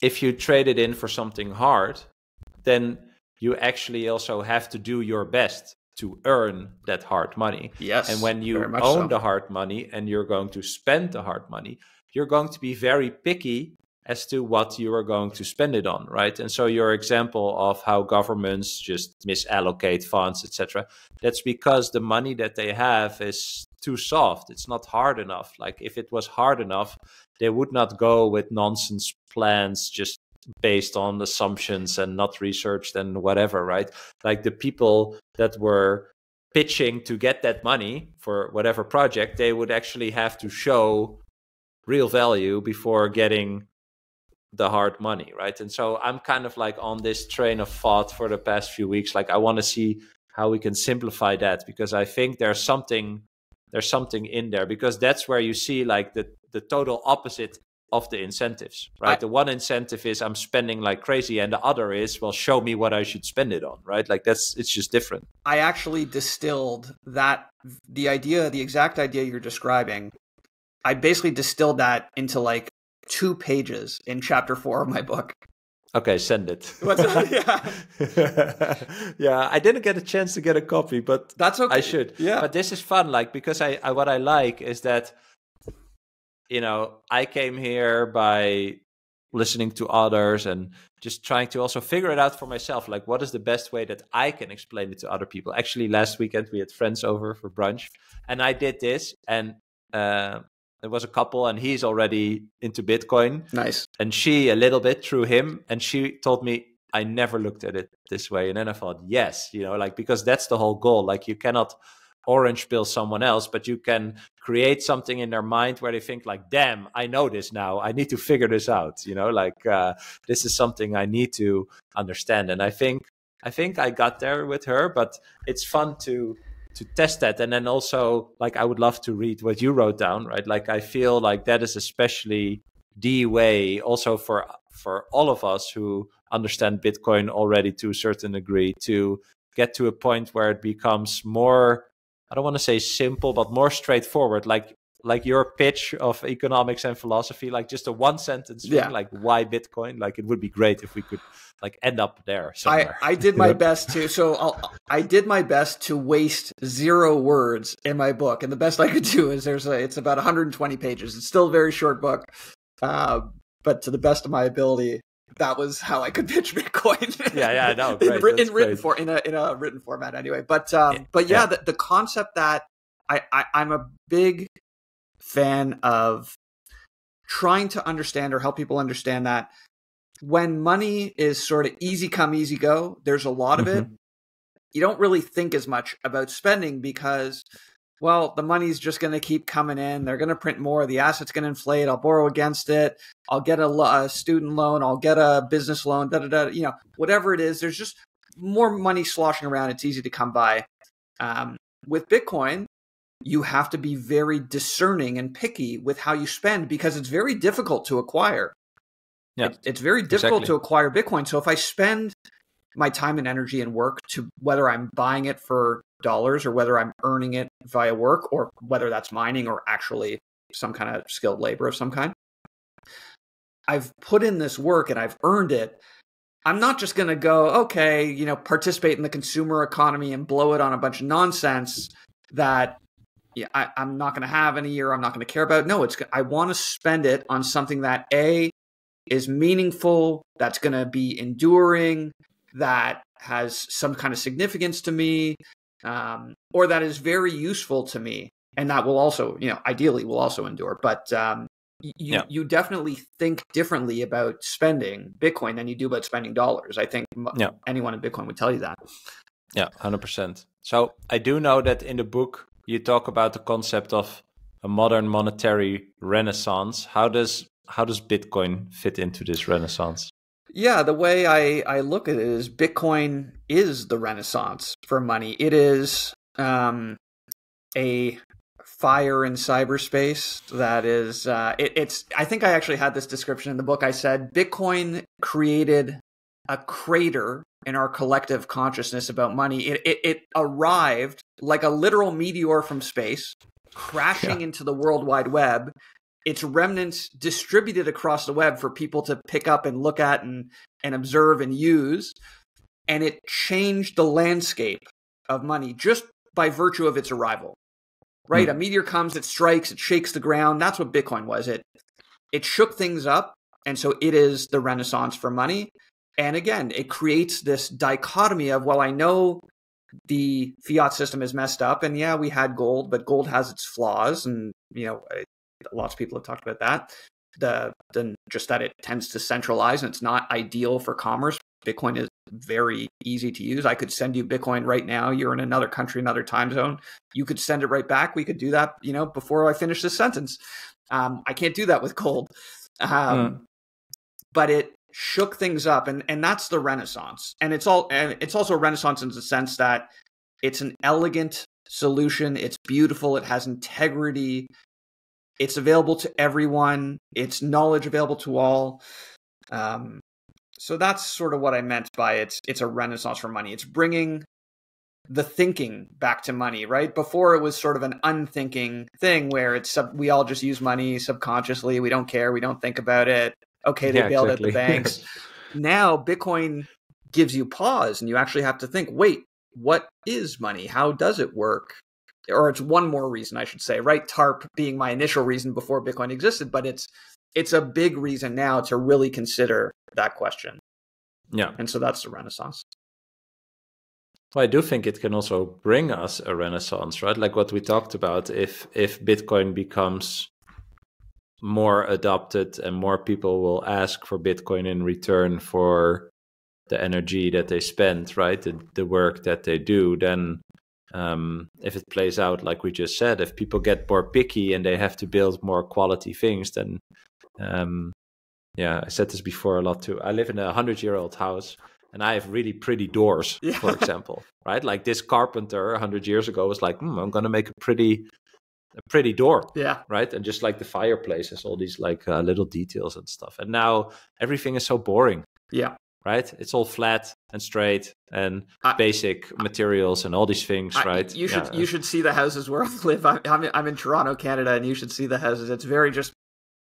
if you trade it in for something hard, then you actually also have to do your best to earn that hard money. Yes. And when you own so. the hard money and you're going to spend the hard money, you're going to be very picky as to what you are going to spend it on, right? And so your example of how governments just misallocate funds, etc., that's because the money that they have is too soft. It's not hard enough. Like if it was hard enough, they would not go with nonsense plans just based on assumptions and not researched and whatever, right? Like the people that were pitching to get that money for whatever project, they would actually have to show real value before getting the hard money, right? And so I'm kind of like on this train of thought for the past few weeks. Like I want to see how we can simplify that because I think there's something there's something in there because that's where you see like the the total opposite of the incentives, right? The one incentive is I'm spending like crazy, and the other is well, show me what I should spend it on, right? Like that's it's just different. I actually distilled that the idea, the exact idea you're describing. I basically distilled that into like two pages in chapter four of my book. Okay, send it. yeah. yeah, I didn't get a chance to get a copy, but that's okay. I should. Yeah. But this is fun, like because I, I what I like is that you know, I came here by listening to others and just trying to also figure it out for myself like what is the best way that i can explain it to other people actually last weekend we had friends over for brunch and i did this and uh, there was a couple and he's already into bitcoin nice and she a little bit through him and she told me i never looked at it this way and then i thought yes you know like because that's the whole goal like you cannot orange pill someone else, but you can create something in their mind where they think like, damn, I know this now. I need to figure this out. You know, like uh, this is something I need to understand. And I think I think I got there with her, but it's fun to to test that. And then also like I would love to read what you wrote down, right? Like I feel like that is especially the way also for for all of us who understand Bitcoin already to a certain degree to get to a point where it becomes more I don't want to say simple, but more straightforward. Like like your pitch of economics and philosophy, like just a one sentence thing, yeah. like why Bitcoin? Like it would be great if we could like end up there somewhere. I, I did my best to so I'll, I did my best to waste zero words in my book, and the best I could do is there's a it's about 120 pages. It's still a very short book, uh, but to the best of my ability, that was how I could pitch Bitcoin. yeah, yeah, no, in, in written for in a in a written format anyway. But um, but yeah, yeah. The, the concept that I, I I'm a big fan of trying to understand or help people understand that when money is sort of easy come easy go, there's a lot of mm-hmm. it. You don't really think as much about spending because well, the money's just going to keep coming in. They're going to print more. The asset's going to inflate. I'll borrow against it. I'll get a, a, student loan. I'll get a business loan. Da da da. You know, whatever it is, there's just more money sloshing around. It's easy to come by. Um, with Bitcoin, you have to be very discerning and picky with how you spend because it's very difficult to acquire. Yeah, it, it's very difficult exactly. to acquire Bitcoin. So if I spend my time and energy and work to whether I'm buying it for dollars or whether I'm earning it via work or whether that's mining or actually some kind of skilled labor of some kind. I've put in this work and I've earned it. I'm not just going to go, okay, you know, participate in the consumer economy and blow it on a bunch of nonsense that yeah, I, am not going to have in a year. I'm not going to care about. It. No, it's I want to spend it on something that a is meaningful, that's going to be enduring, that has some kind of significance to me, um, or that is very useful to me, and that will also, you know, ideally will also endure. But um, you yeah. you definitely think differently about spending Bitcoin than you do about spending dollars. I think yeah. anyone in Bitcoin would tell you that. Yeah, hundred percent. So I do know that in the book you talk about the concept of a modern monetary renaissance. How does how does Bitcoin fit into this renaissance? Yeah, the way I, I look at it is Bitcoin is the renaissance for money. It is um, a fire in cyberspace that is uh, it, it's i think i actually had this description in the book i said bitcoin created a crater in our collective consciousness about money it, it, it arrived like a literal meteor from space crashing yeah. into the world wide web its remnants distributed across the web for people to pick up and look at and, and observe and use. And it changed the landscape of money just by virtue of its arrival. Right? Mm. A meteor comes, it strikes, it shakes the ground. That's what Bitcoin was. It it shook things up And so it is the renaissance for money. And again, it creates this dichotomy of, well, I know the fiat system is messed up. And yeah, we had gold, but gold has its flaws. And, you know, lots of people have talked about that. The, the just that it tends to centralize and it's not ideal for commerce. Bitcoin is very easy to use. I could send you Bitcoin right now. You're in another country, another time zone. You could send it right back. We could do that, you know, before I finish this sentence. Um, I can't do that with gold. Um, mm. But it shook things up, and and that's the Renaissance. And it's all and it's also a Renaissance in the sense that it's an elegant solution. It's beautiful. It has integrity. It's available to everyone. It's knowledge available to all. Um, so that's sort of what I meant by it's it's a renaissance for money. It's bringing the thinking back to money, right? Before it was sort of an unthinking thing where it's sub, we all just use money subconsciously. We don't care. We don't think about it. Okay, they yeah, bailed exactly. out the banks. now Bitcoin gives you pause and you actually have to think, wait, what is money? How does it work? Or it's one more reason I should say, right? TARP being my initial reason before Bitcoin existed, but it's it's a big reason now to really consider that question. Yeah. And so that's the renaissance. Well, I do think it can also bring us a renaissance, right? Like what we talked about. If if Bitcoin becomes more adopted and more people will ask for Bitcoin in return for the energy that they spend, right? The, the work that they do, then um, if it plays out like we just said, if people get more picky and they have to build more quality things, then um, yeah, I said this before a lot too. I live in a hundred year old house and I have really pretty doors, yeah. for example, right? Like this carpenter a hundred years ago was like, hmm, I'm going to make a pretty, a pretty door. Yeah. Right. And just like the fireplace has all these like uh, little details and stuff. And now everything is so boring. Yeah. Right. It's all flat and straight and I, basic materials and all these things. I, right. You should, yeah. you should see the houses where I live. I'm, I'm, I'm in Toronto, Canada, and you should see the houses. It's very just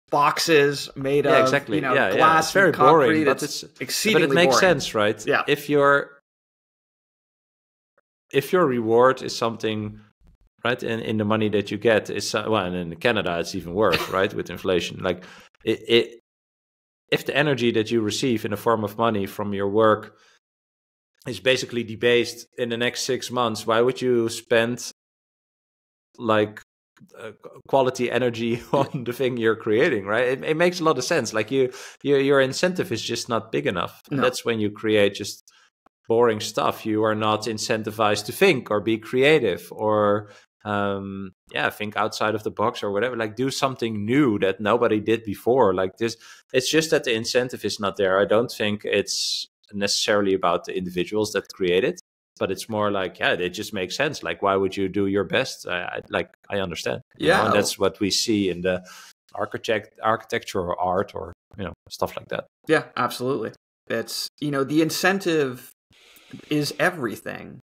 boxes made yeah, of exactly. you know yeah, glass yeah. It's very concrete. boring, but it's, it's exceedingly but it makes boring. sense, right? Yeah. If your if your reward is something right? In, in the money that you get is uh, well and in Canada it's even worse right with inflation. Like it, it if the energy that you receive in the form of money from your work is basically debased in the next six months why would you spend like uh, quality energy on the thing you're creating right? It, it, makes a lot of sense. Like you, you your incentive is just not big enough. No. that's when you create just boring stuff. You are not incentivized to think or be creative or um yeah think outside of the box or whatever like do something new that nobody did before like this it's just that the incentive is not there. I don't think it's necessarily about the individuals that create it but it's more like yeah it just makes sense like why would you do your best? I, I like i understand yeah know? and that's what we see in the architect architecture or art or you know stuff like that. Yeah absolutely. It's you know the incentive is everything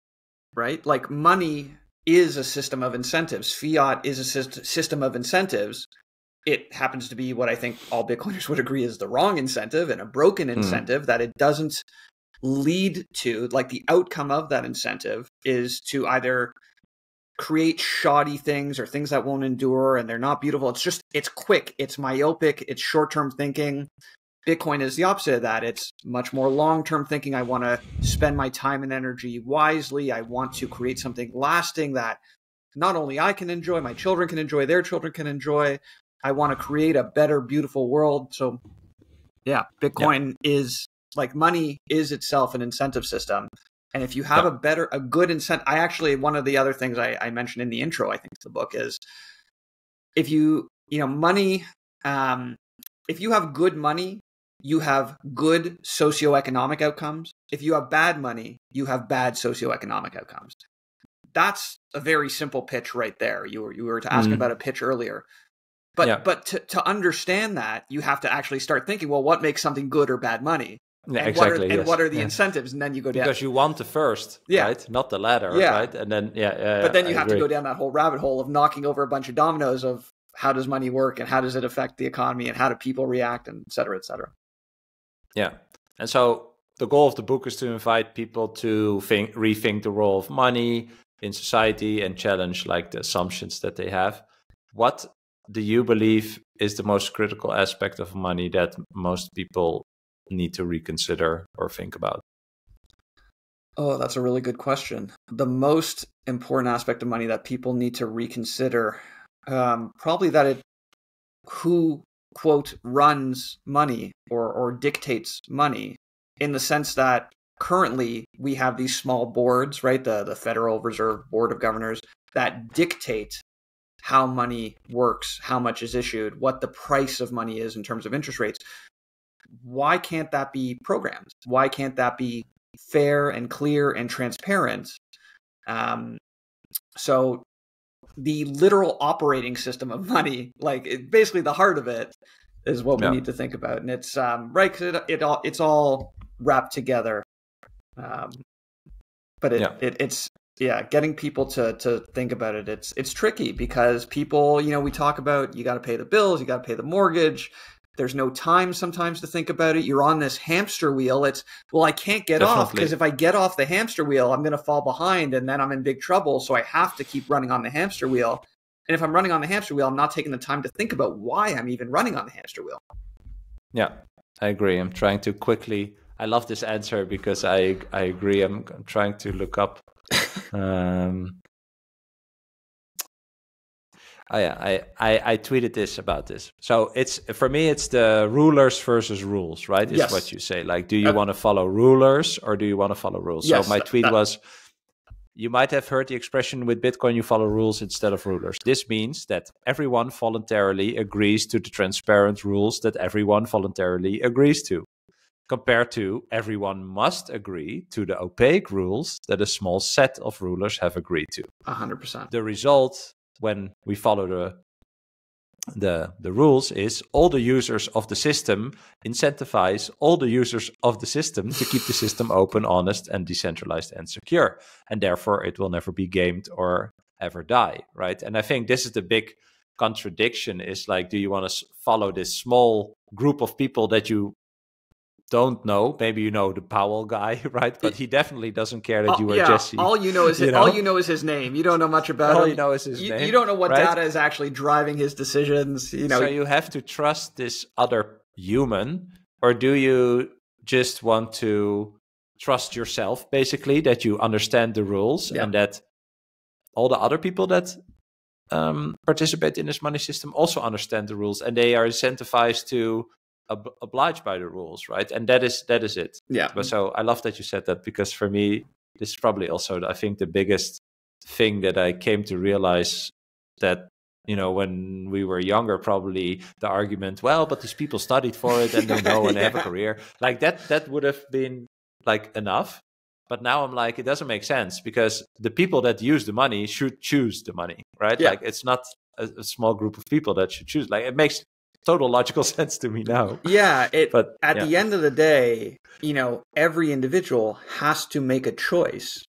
right? Like money is a system of incentives fiat is a system of incentives it happens to be what i think all bitcoiners would agree is the wrong incentive and a broken hmm. incentive mm. that it doesn't lead to like the outcome of that incentive is to either create shoddy things or things that won't endure and they're not beautiful it's just it's quick it's myopic it's short-term thinking bitcoin is the opposite of that. It's much more long-term thinking. I want to spend my time and energy wisely. I want to create something lasting that not only i can enjoy my children can enjoy their children can enjoy. I want to create a better beautiful world. So yeah bitcoin is like money is itself an incentive system. And if you have a better a good incentive i actually one of the other things I, I, mentioned in the intro i think to the book is if you you know money um, if you have good money you have good socioeconomic outcomes if you have bad money you have bad socioeconomic outcomes that's a very simple pitch right there you were you were to ask mm. about a pitch earlier but yeah. but to, to understand that you have to actually start thinking well what makes something good or bad money yeah, and exactly. What are, yes. and what are the yeah. incentives? And then you go down because you want the first, yeah. right? Not the latter, yeah. right? And then yeah, yeah but then you I have agree. to go down that whole rabbit hole of knocking over a bunch of dominoes of how does money work and how does it affect the economy and how do people react and et cetera, et cetera. Yeah, and so the goal of the book is to invite people to think, rethink the role of money in society and challenge like the assumptions that they have. What do you believe is the most critical aspect of money that most people need to reconsider or think about? Oh, that's a really good question. The most important aspect of money that people need to reconsider, um, probably that it who quote runs money or or dictates money, in the sense that currently we have these small boards, right? The the Federal Reserve Board of Governors that dictate how money works, how much is issued, what the price of money is in terms of interest rates. Why can't that be programmed? Why can't that be fair and clear and transparent? Um, so the literal operating system of money, like it, basically the heart of it, is what we need to think about, and it's um, right because it, it all it's all wrapped together. Um, but it, yeah. it it's yeah getting people to to think about it it's it's tricky because people you know we talk about you got to pay the bills you got to pay the mortgage there's no time sometimes to think about it. You're on this hamster wheel. It's well i can't get Definitely. off because if i get off the hamster wheel i'm going to fall behind and then i'm in big trouble. So i have to keep running on the hamster wheel. And if i'm running on the hamster wheel i'm not taking the time to think about why i'm even running on the hamster wheel. Yeah i agree. I'm trying to quickly i love this answer because i i agree. I'm, I'm trying to look up um, oh yeah, I, I, I tweeted this about this. So it's for me, it's the rulers versus rules, right? Is yes. what you say. Like, do you uh, want to follow rulers or do you want to follow rules? Yes, so my tweet that, was. You might have heard the expression with Bitcoin, you follow rules instead of rulers. This means that everyone voluntarily agrees to the transparent rules that everyone voluntarily agrees to compared to everyone must agree to the opaque rules that a small set of rulers have agreed to. 100%. The result when we follow the the the rules is all the users of the system incentivize all the users of the system to keep the system open, honest and decentralized and secure. And therefore it will never be gamed or ever die, right? And I think this is the big contradiction is like do you want to follow this small group of people that you don't know. Maybe you know the Powell guy, right? But he definitely doesn't care that you are yeah, Jesse. All you know is his, you know? all you know is his name. You don't know much about all him. you know is his you, name. You don't know what right? data is actually driving his decisions. You know, so you have to trust this other human, or do you just want to trust yourself, basically, that you understand the rules yeah. and that all the other people that um, participate in this money system also understand the rules and they are incentivized to ob- obliged by the rules, right? And that is that is it. Yeah. But so I love that you said that because for me, this is probably also I think the biggest thing that I came to realize that you know when we were younger probably the argument well but these people studied for it and they know and yeah. have a career like that that would have been like enough but now i'm like it doesn't make sense because the people that use the money should choose the money right yeah. like it's not a, a, small group of people that should choose like it makes total logical sense to me now. Yeah, it but at yeah. the end of the day, you know, every individual has to make a choice.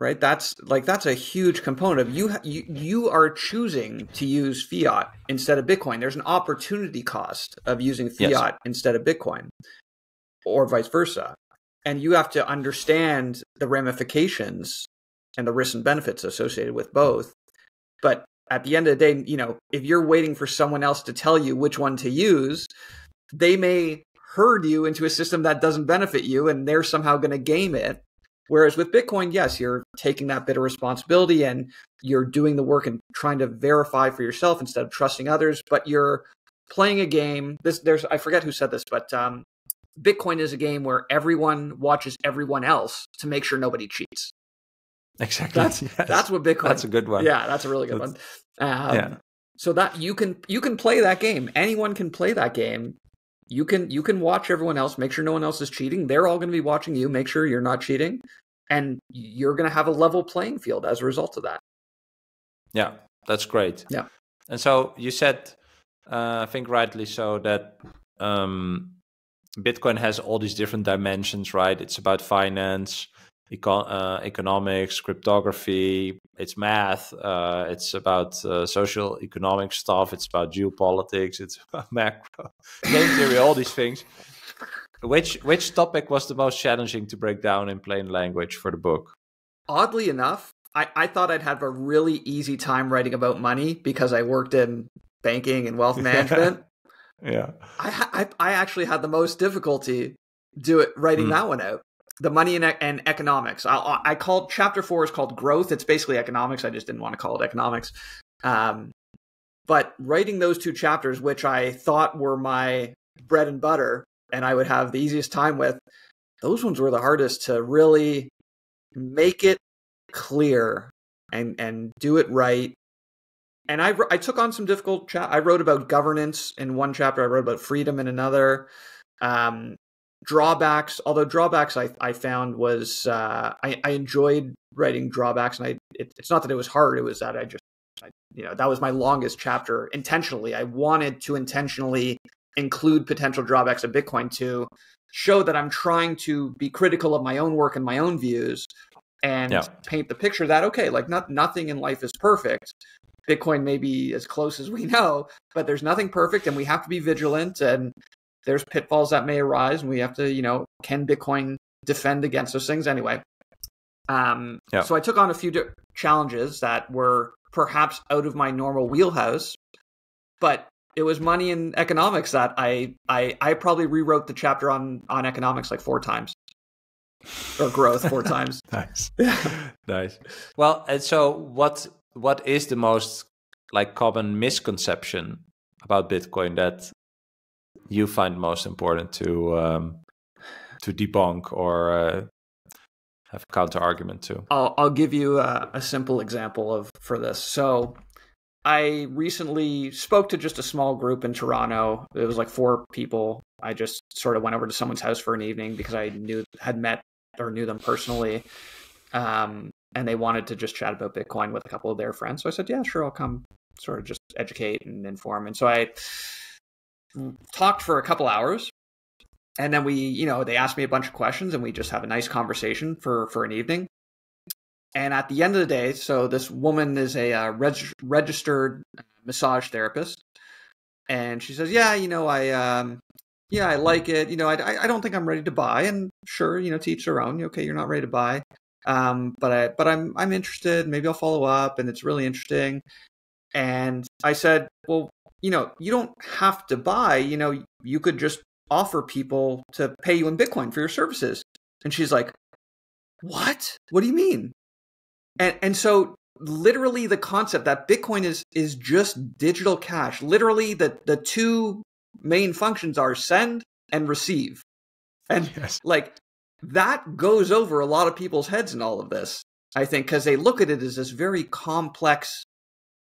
Right? That's like that's a huge component of you you you are choosing to use fiat instead of Bitcoin. There's an opportunity cost of using fiat yes. instead of Bitcoin or vice versa. And you have to understand the ramifications and the risks and benefits associated with both. But at the end of the day, you know, if you're waiting for someone else to tell you which one to use, they may herd you into a system that doesn't benefit you and they're somehow going to game it. Whereas with Bitcoin, yes, you're taking that bit of responsibility and you're doing the work and trying to verify for yourself instead of trusting others, but you're playing a game. This there's I forget who said this, but um, Bitcoin is a game where everyone watches everyone else to make sure nobody cheats. Exactly. That's yes. that's what Bitcoin. That's a good one. Yeah, that's a really good that's, one. Um, yeah. So that you can you can play that game. Anyone can play that game. You can you can watch everyone else. Make sure no one else is cheating. They're all going to be watching you. Make sure you're not cheating, and you're going to have a level playing field as a result of that. Yeah, that's great. Yeah. And so you said, uh, I think rightly so that um, Bitcoin has all these different dimensions, right? It's about finance econ- uh, economics, cryptography. It's math. Uh, it's about uh, social economic stuff. It's about geopolitics. It's about macro game theory. All these things. Which which topic was the most challenging to break down in plain language for the book? Oddly enough, I, I thought I'd have a really easy time writing about money because I worked in banking and wealth management. yeah. I, I, I actually had the most difficulty do it writing mm. that one out. The money and, and economics. I, I called chapter four is called growth. It's basically economics. I just didn't want to call it economics. Um, but writing those two chapters, which I thought were my bread and butter, and I would have the easiest time with, those ones were the hardest to really make it clear and and do it right. And I I took on some difficult. Cha- I wrote about governance in one chapter. I wrote about freedom in another. Um, drawbacks, although drawbacks I I found was uh, I I enjoyed writing drawbacks, and I it, it's not that it was hard. It was that I just I, you know that was my longest chapter intentionally. I wanted to intentionally include potential drawbacks of Bitcoin to show that I'm trying to be critical of my own work and my own views and yeah. paint the picture that okay, like not nothing in life is perfect. Bitcoin may be as close as we know, but there's nothing perfect and we have to be vigilant and there's pitfalls that may arise and we have to, you know, can Bitcoin defend against those things anyway? Um, yeah. so I took on a few challenges that were perhaps out of my normal wheelhouse, but it was money and economics that I I I probably rewrote the chapter on on economics like four times or growth four times. nice, nice. Well, and so what what is the most like common misconception about Bitcoin that you find most important to um, to debunk or uh, have counter argument to? I'll I'll give you a, a simple example of for this. So I recently spoke to just a small group in Toronto. It was like four people. I just sort of went over to someone's house for an evening because I knew had met or knew them personally. Um, and they wanted to just chat about Bitcoin with a couple of their friends. So I said, yeah, sure, I'll come sort of just educate and inform. And so I talked for a couple hours. And then we, you know, they asked me a bunch of questions and we just have a nice conversation for for an evening. And at the end of the day, so this woman is a uh, reg- registered massage therapist, and she says, "Yeah, you know, I, um, yeah, I like it. You know, I, I don't think I'm ready to buy. And sure, you know, teach their own. Okay, you're not ready to buy, um, but I, but I'm, I'm interested. Maybe I'll follow up, and it's really interesting." And I said, "Well, you know, you don't have to buy. You know, you could just offer people to pay you in Bitcoin for your services." And she's like, "What? What do you mean?" And and so literally the concept that Bitcoin is is just digital cash. Literally the the two main functions are send and receive. And yes. like that goes over a lot of people's heads in all of this. I think because they look at it as this very complex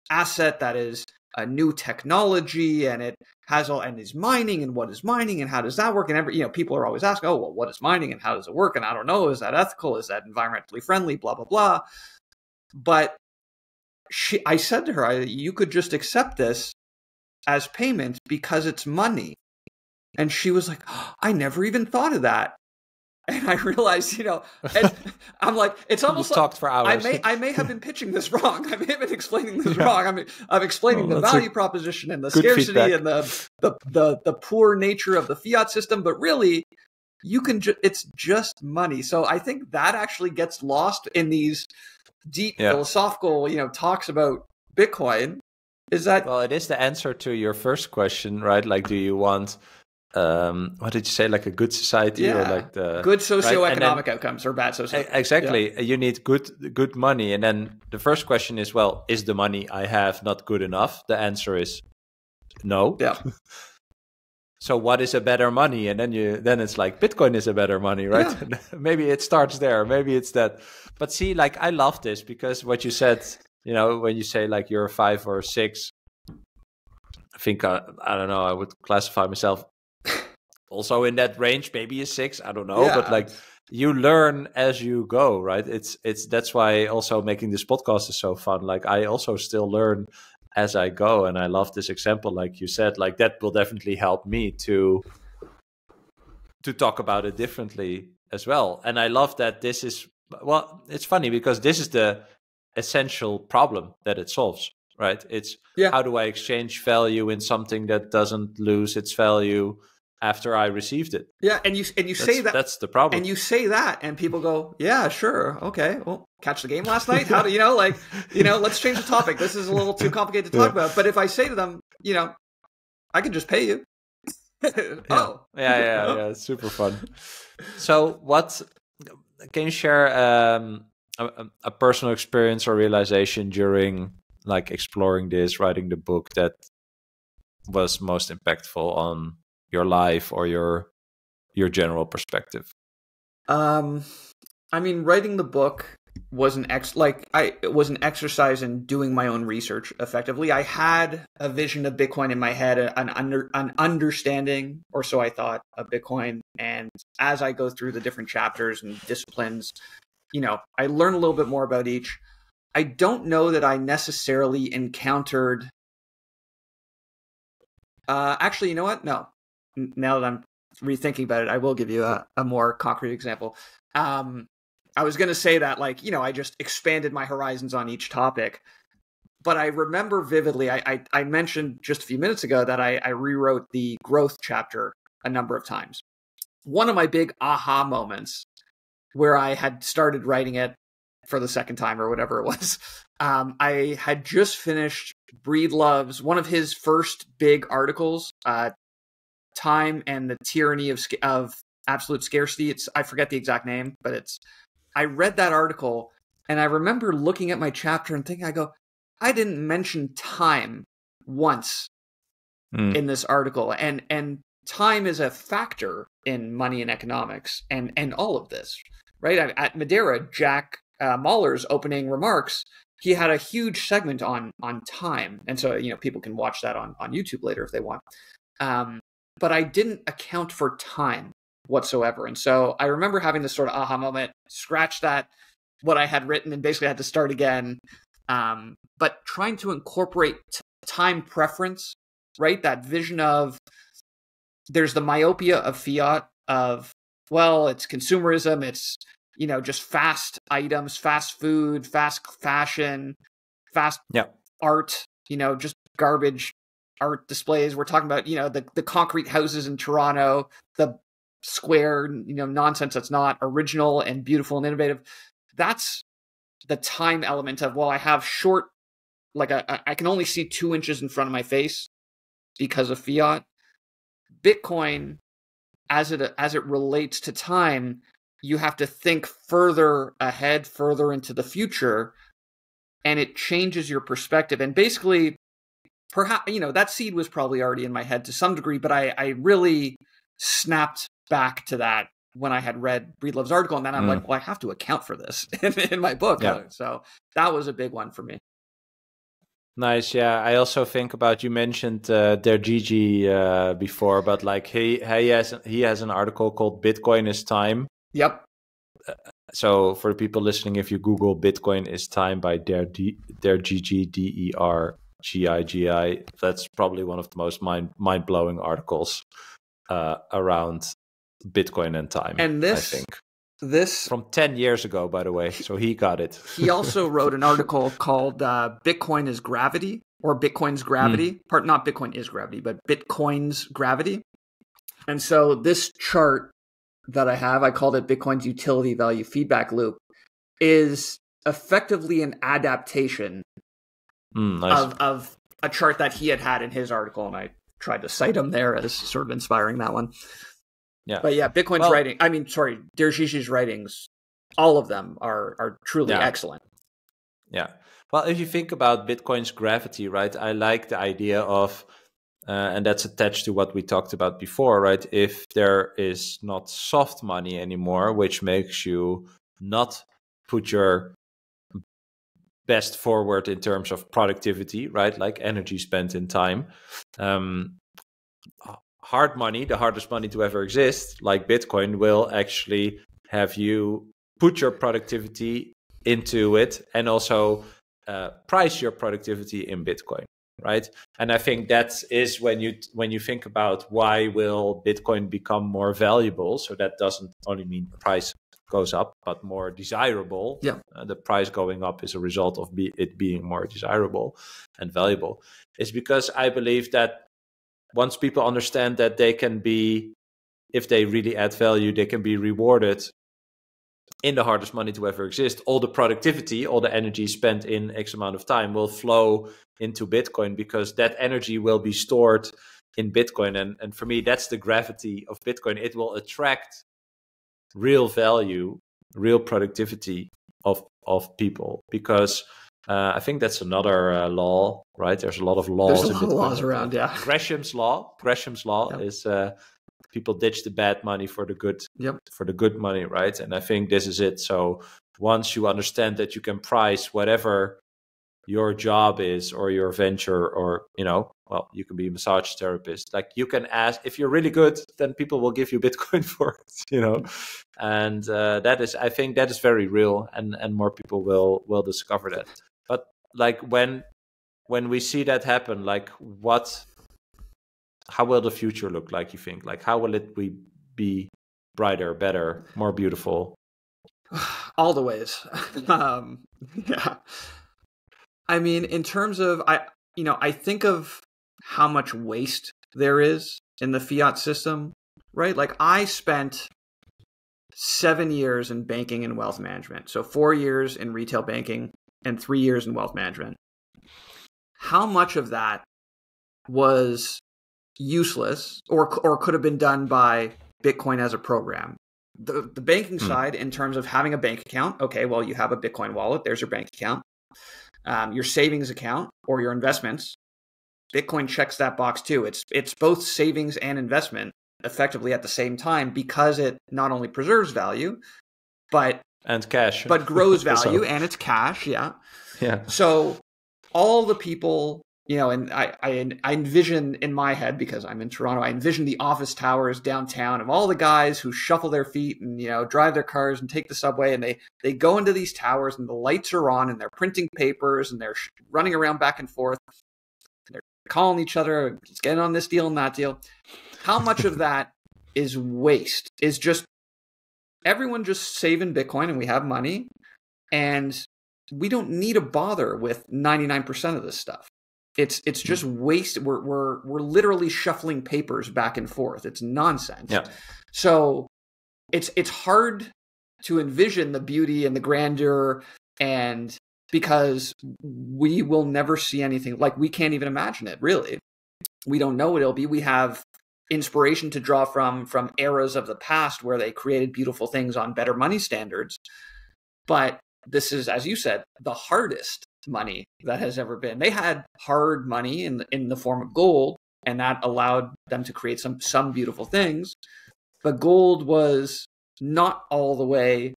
asset that is a new technology and it has all and is mining and what is mining and how does that work? And every you know people are always asking oh well what is mining and how does it work? And i don't know is that ethical? Is that environmentally friendly? Blah blah blah. But she, I said to her, I, you could just accept this as payment because it's money. And she was like, oh, I never even thought of that. And I realized, you know, I'm like, it's almost like, talked for hours. I may, I may have been pitching this wrong. I may have been explaining this yeah. wrong. I mean, I'm explaining oh, the value proposition and the scarcity feedback. and the, the, the the poor nature of the fiat system. But really, you can. Ju- it's just money. So I think that actually gets lost in these deep yeah. philosophical, you know, talks about Bitcoin. Is that well? It is the answer to your first question, right? Like, do you want um what did you say? Like a good society yeah. or like the good socioeconomic right? then, outcomes or bad socio exactly. Yeah. you need good good money. And then the first question is well is the money i have not good enough? The answer is no. Yeah. So what is a better money? And then you then it's like bitcoin is a better money right? Yeah. maybe it starts there. Maybe it's that. But see like i love this because what you said you know when you say like you're a five or a six i think I, uh, I don't know i would classify myself also in that range maybe a six i don't know yeah. but like you learn as you go right it's it's that's why also making this podcast is so fun like i also still learn as I go. And I love this example, like you said, like that will definitely help me to to talk about it differently as well. And I love that this is well, it's funny because this is the essential problem that it solves, right? It's yeah. how do I exchange value in something that doesn't lose its value after I received it. Yeah, and you and you that's, say that that's the problem. And you say that, and people go, "Yeah, sure, okay. Well, catch the game last night. How do you know? Like, you know, let's change the topic. This is a little too complicated to talk yeah. about." But if I say to them, you know, I can just pay you. oh, yeah, yeah, yeah, it's super fun. So, what can you share um, a, a personal experience or realization during like exploring this, writing the book that was most impactful on your life or your your general perspective? Um, I mean, writing the book was an ex like I it was an exercise in doing my own research effectively. I had a vision of Bitcoin in my head, an under an understanding, or so I thought, of Bitcoin. And as I go through the different chapters and disciplines, you know, I learn a little bit more about each. I don't know that I necessarily encountered. Uh, actually, you know what? No. Now that I'm rethinking about it, I will give you a, a more concrete example. Um, I was going to say that, like, you know, I just expanded my horizons on each topic. But I remember vividly, I, I, I mentioned just a few minutes ago that I, I rewrote the growth chapter a number of times. One of my big aha moments where I had started writing it for the second time or whatever it was, um, I had just finished Breedlove's, one of his first big articles, uh, Time and the Tyranny of, of Absolute Scarcity. It's I forget the exact name, but it's I read that article and I remember looking at my chapter and thinking, I go, I didn't mention time once mm. in this article, and and time is a factor in money and economics, and and all of this, right? At Madeira, Jack uh, Mallers' opening remarks, he had a huge segment on on time, and so you know people can watch that on on YouTube later if they want. Um, but I didn't account for time whatsoever. And so I remember having this sort of aha moment, scratch that, what I had written, and basically had to start again. Um, but trying to incorporate t- time preference, right? That vision of there's the myopia of fiat, of, well, it's consumerism, it's, you know, just fast items, fast food, fast fashion, fast yeah. art, you know, just garbage art displays. We're talking about, you know, the, the concrete houses in Toronto, the square, you know, nonsense that's not original and beautiful and innovative. That's the time element of well, I have short, like a, I can only see two inches in front of my face because of fiat. Bitcoin, as it as it relates to time, you have to think further ahead, further into the future, and it changes your perspective. And basically, perhaps you know that seed was probably already in my head to some degree, but I I really snapped back to that when I had read Breedlove's article, and then I'm mm. like, well, I have to account for this in, in my book. Yeah. So that was a big one for me. Nice, yeah. I also think about you mentioned uh, Dergigi uh, before, but like he he has he has an article called "Bitcoin is Time." Yep. Uh, so for people listening, if you Google "Bitcoin is Time" by Dergigi D E R G I G I, that's probably one of the most mind mind blowing articles uh, around Bitcoin and time. And this, I think, this from ten years ago, by the way. So he got it. he also wrote an article called uh, "Bitcoin is Gravity" or "Bitcoin's Gravity." Mm. Part not Bitcoin is gravity, but Bitcoin's gravity. And so this chart that I have, I called it Bitcoin's utility value feedback loop, is effectively an adaptation mm, nice. of of a chart that he had had in his article, and I tried to cite him there as sort of inspiring that one. Yeah. But yeah, Bitcoin's well, writing, I mean, sorry, Dergigi's writings, all of them are are truly yeah. excellent. Yeah. Well, if you think about Bitcoin's gravity, right? I like the idea of uh, and that's attached to what we talked about before, right? If there is not soft money anymore, which makes you not put your best forward in terms of productivity, right? Like energy spent in time. Um, hard money, the hardest money to ever exist, like Bitcoin, will actually have you put your productivity into it and also uh, price your productivity in Bitcoin, right? And I think that is when you when you think about why will Bitcoin become more valuable. So that doesn't only mean price goes up, but more desirable. Yeah, uh, the price going up is a result of be, it being more desirable and valuable. Is because I believe that once people understand that they can be if they really add value they can be rewarded in the hardest money to ever exist, all the productivity, all the energy spent in X amount of time will flow into Bitcoin because that energy will be stored in Bitcoin. And, and for me, that's the gravity of Bitcoin. It will attract real value, real productivity of, of people because uh, I think that's another uh, law, right? There's a lot of laws. There's a lot of laws around, yeah. Gresham's law. Gresham's law yep. is uh, people ditch the bad money for the good yep. for the good money right and i think this is it so once you understand that you can price whatever your job is or your venture or you know well you can be a massage therapist. Like you can ask if you're really good then people will give you bitcoin for it you know? And uh, that is i think that is very real and and more people will will discover that. But like when when we see that happen like what how will the future look like you think? Like how will it be, be brighter better more beautiful? All the ways. Um yeah. I mean in terms of i you know i think of how much waste there is in the fiat system right like i spent seven years in banking and wealth management so four years in retail banking and three years in wealth management how much of that was useless or or could have been done by Bitcoin as a program. The the banking hmm. side, in terms of having a bank account, okay, well, you have a Bitcoin wallet. There's your bank account. Um, your savings account or your investments. Bitcoin checks that box too. It's it's both savings and investment effectively at the same time because it not only preserves value, but and cash, but grows value and it's cash. Yeah, yeah. So all the people you know, and I, I, I envision in my head because I'm in Toronto, I envision the office towers downtown of all the guys who shuffle their feet and you know drive their cars and take the subway, and they they go into these towers and the lights are on and they're printing papers and they're running around back and forth, calling each other, getting on this deal and that deal. How much of that is waste? Is just everyone just saving Bitcoin and we have money, and we don't need to bother with 99% of this stuff it's it's hmm. just waste. We're we're we're literally shuffling papers back and forth. It's nonsense. Yeah. So it's it's hard to envision the beauty and the grandeur and because we will never see anything like we can't even imagine it really we don't know what it'll be we have inspiration to draw from from eras of the past where they created beautiful things on better money standards but this is as you said the hardest money that has ever been. They had hard money in in the form of gold, and that allowed them to create some some beautiful things. But gold was not all the way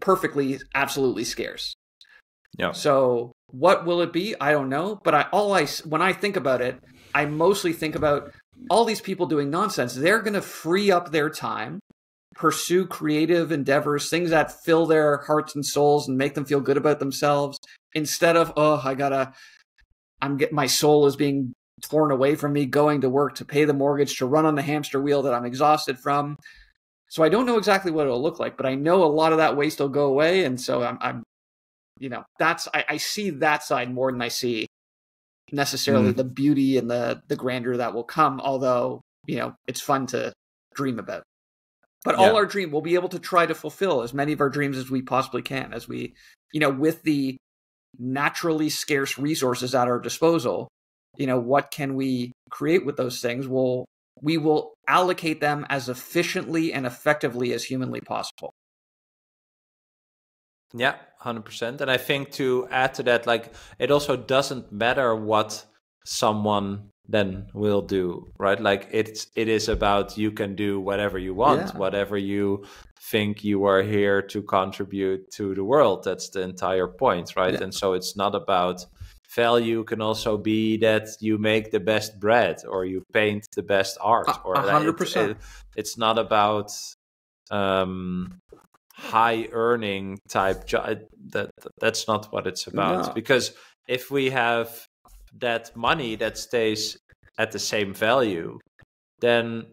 perfectly absolutely scarce. Yeah. So what will it be? I don't know. But I all I when I think about it, I mostly think about all these people doing nonsense. They're going to free up their time pursue creative endeavors, things that fill their hearts and souls and make them feel good about themselves, instead of, oh, I gotta, I'm getting my soul is being torn away from me going to work to pay the mortgage, to run on the hamster wheel that I'm exhausted from. So I don't know exactly what it'll look like, but I know a lot of that waste will go away. And so I'm, I'm you know, that's, I, I see that side more than I see necessarily mm. the beauty and the, the grandeur that will come. Although, you know, it's fun to dream about. But yeah. all our dream, we'll be able to try to fulfill as many of our dreams as we possibly can, as we, you know, with the naturally scarce resources at our disposal. You know, what can we create with those things? We'll we will allocate them as efficiently and effectively as humanly possible. Yeah, 100%. And I think to add to that, like, it also doesn't matter what someone then will do right like it's it is about you can do whatever you want yeah. whatever you think you are here to contribute to the world that's the entire point right yeah. and so it's not about value can also be that you make the best bread or you paint the best art or 100% it, it, it's not about um high earning type job uh, that that's not what it's about no. because if we have that money that stays at the same value, then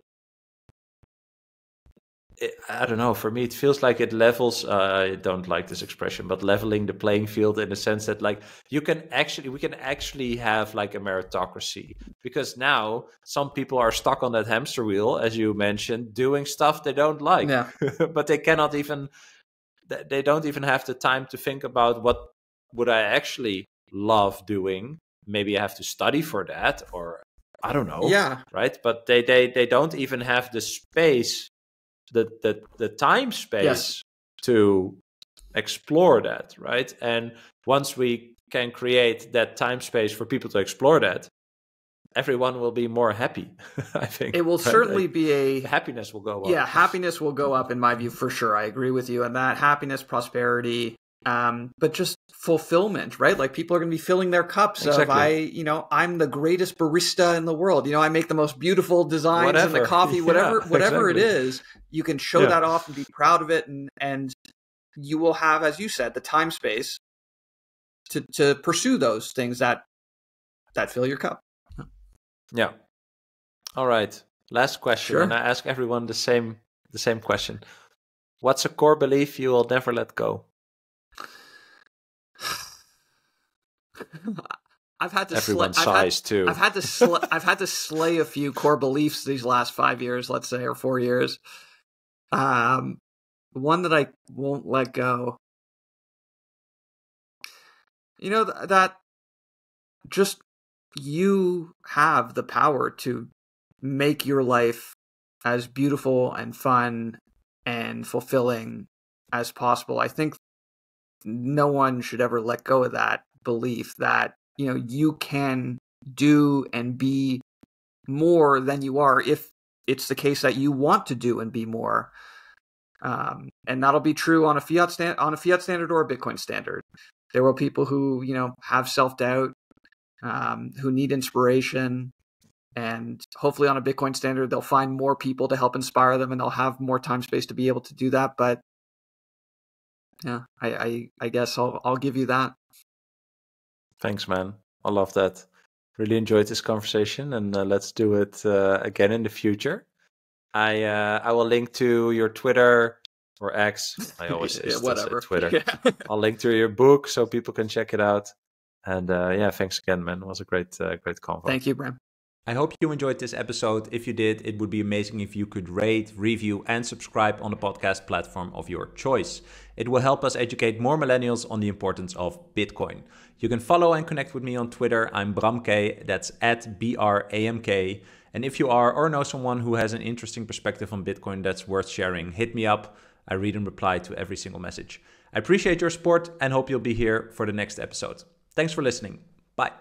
it, I don't know. For me, it feels like it levels. Uh, I don't like this expression, but leveling the playing field in the sense that, like, you can actually, we can actually have like a meritocracy because now some people are stuck on that hamster wheel, as you mentioned, doing stuff they don't like, yeah. but they cannot even they don't even have the time to think about what would I actually love doing. Maybe I have to study for that, or I don't know. Yeah. Right. But they they they don't even have the space, the the the time space yes. to explore that. Right. And once we can create that time space for people to explore that, everyone will be more happy. I think it will certainly be a happiness will go up. Yeah, happiness will go up in my view for sure. I agree with you and that. Happiness, prosperity, um, but just fulfillment, right? Like people are going to be filling their cups exactly. of I, you know, I'm the greatest barista in the world. You know, I make the most beautiful designs whatever. in the coffee, whatever, yeah, whatever exactly. it is. You can show yeah. that off and be proud of it, and and you will have, as you said, the time space to to pursue those things that that fill your cup. Yeah. All right. Last question, sure. and I ask everyone the same the same question. What's a core belief you will never let go? I've had to everyone sl- sighs I've had, too. I've had to sl- I've had to slay a few core beliefs these last five years, let's say, or four years. Um, one that I won't let go. You know th- that just you have the power to make your life as beautiful and fun and fulfilling as possible. I think no one should ever let go of that belief that, you know, you can do and be more than you are if it's the case that you want to do and be more. Um, and that'll be true on a fiat stand on a fiat standard or a Bitcoin standard. There will people who you know have self doubt, um, who need inspiration. And hopefully, on a Bitcoin standard, they'll find more people to help inspire them and they'll have more time space to be able to do that. But yeah, I, I, I guess I'll, I'll give you that. Thanks, man. I love that. Really enjoyed this conversation, and uh, let's do it uh, again in the future. I uh, I will link to your Twitter or X. I always yeah, whatever Twitter. Yeah. I'll link to your book so people can check it out. And uh, yeah, thanks again, man. It was a great, uh, great convo. Thank you, Bram. I hope you enjoyed this episode. If you did, it would be amazing if you could rate, review, and subscribe on the podcast platform of your choice. It will help us educate more millennials on the importance of Bitcoin. You can follow and connect with me on Twitter. I'm Bramk, that's at B R A M K. And if you are or know someone who has an interesting perspective on Bitcoin that's worth sharing, hit me up. I read and reply to every single message. I appreciate your support and hope you'll be here for the next episode. Thanks for listening. Bye.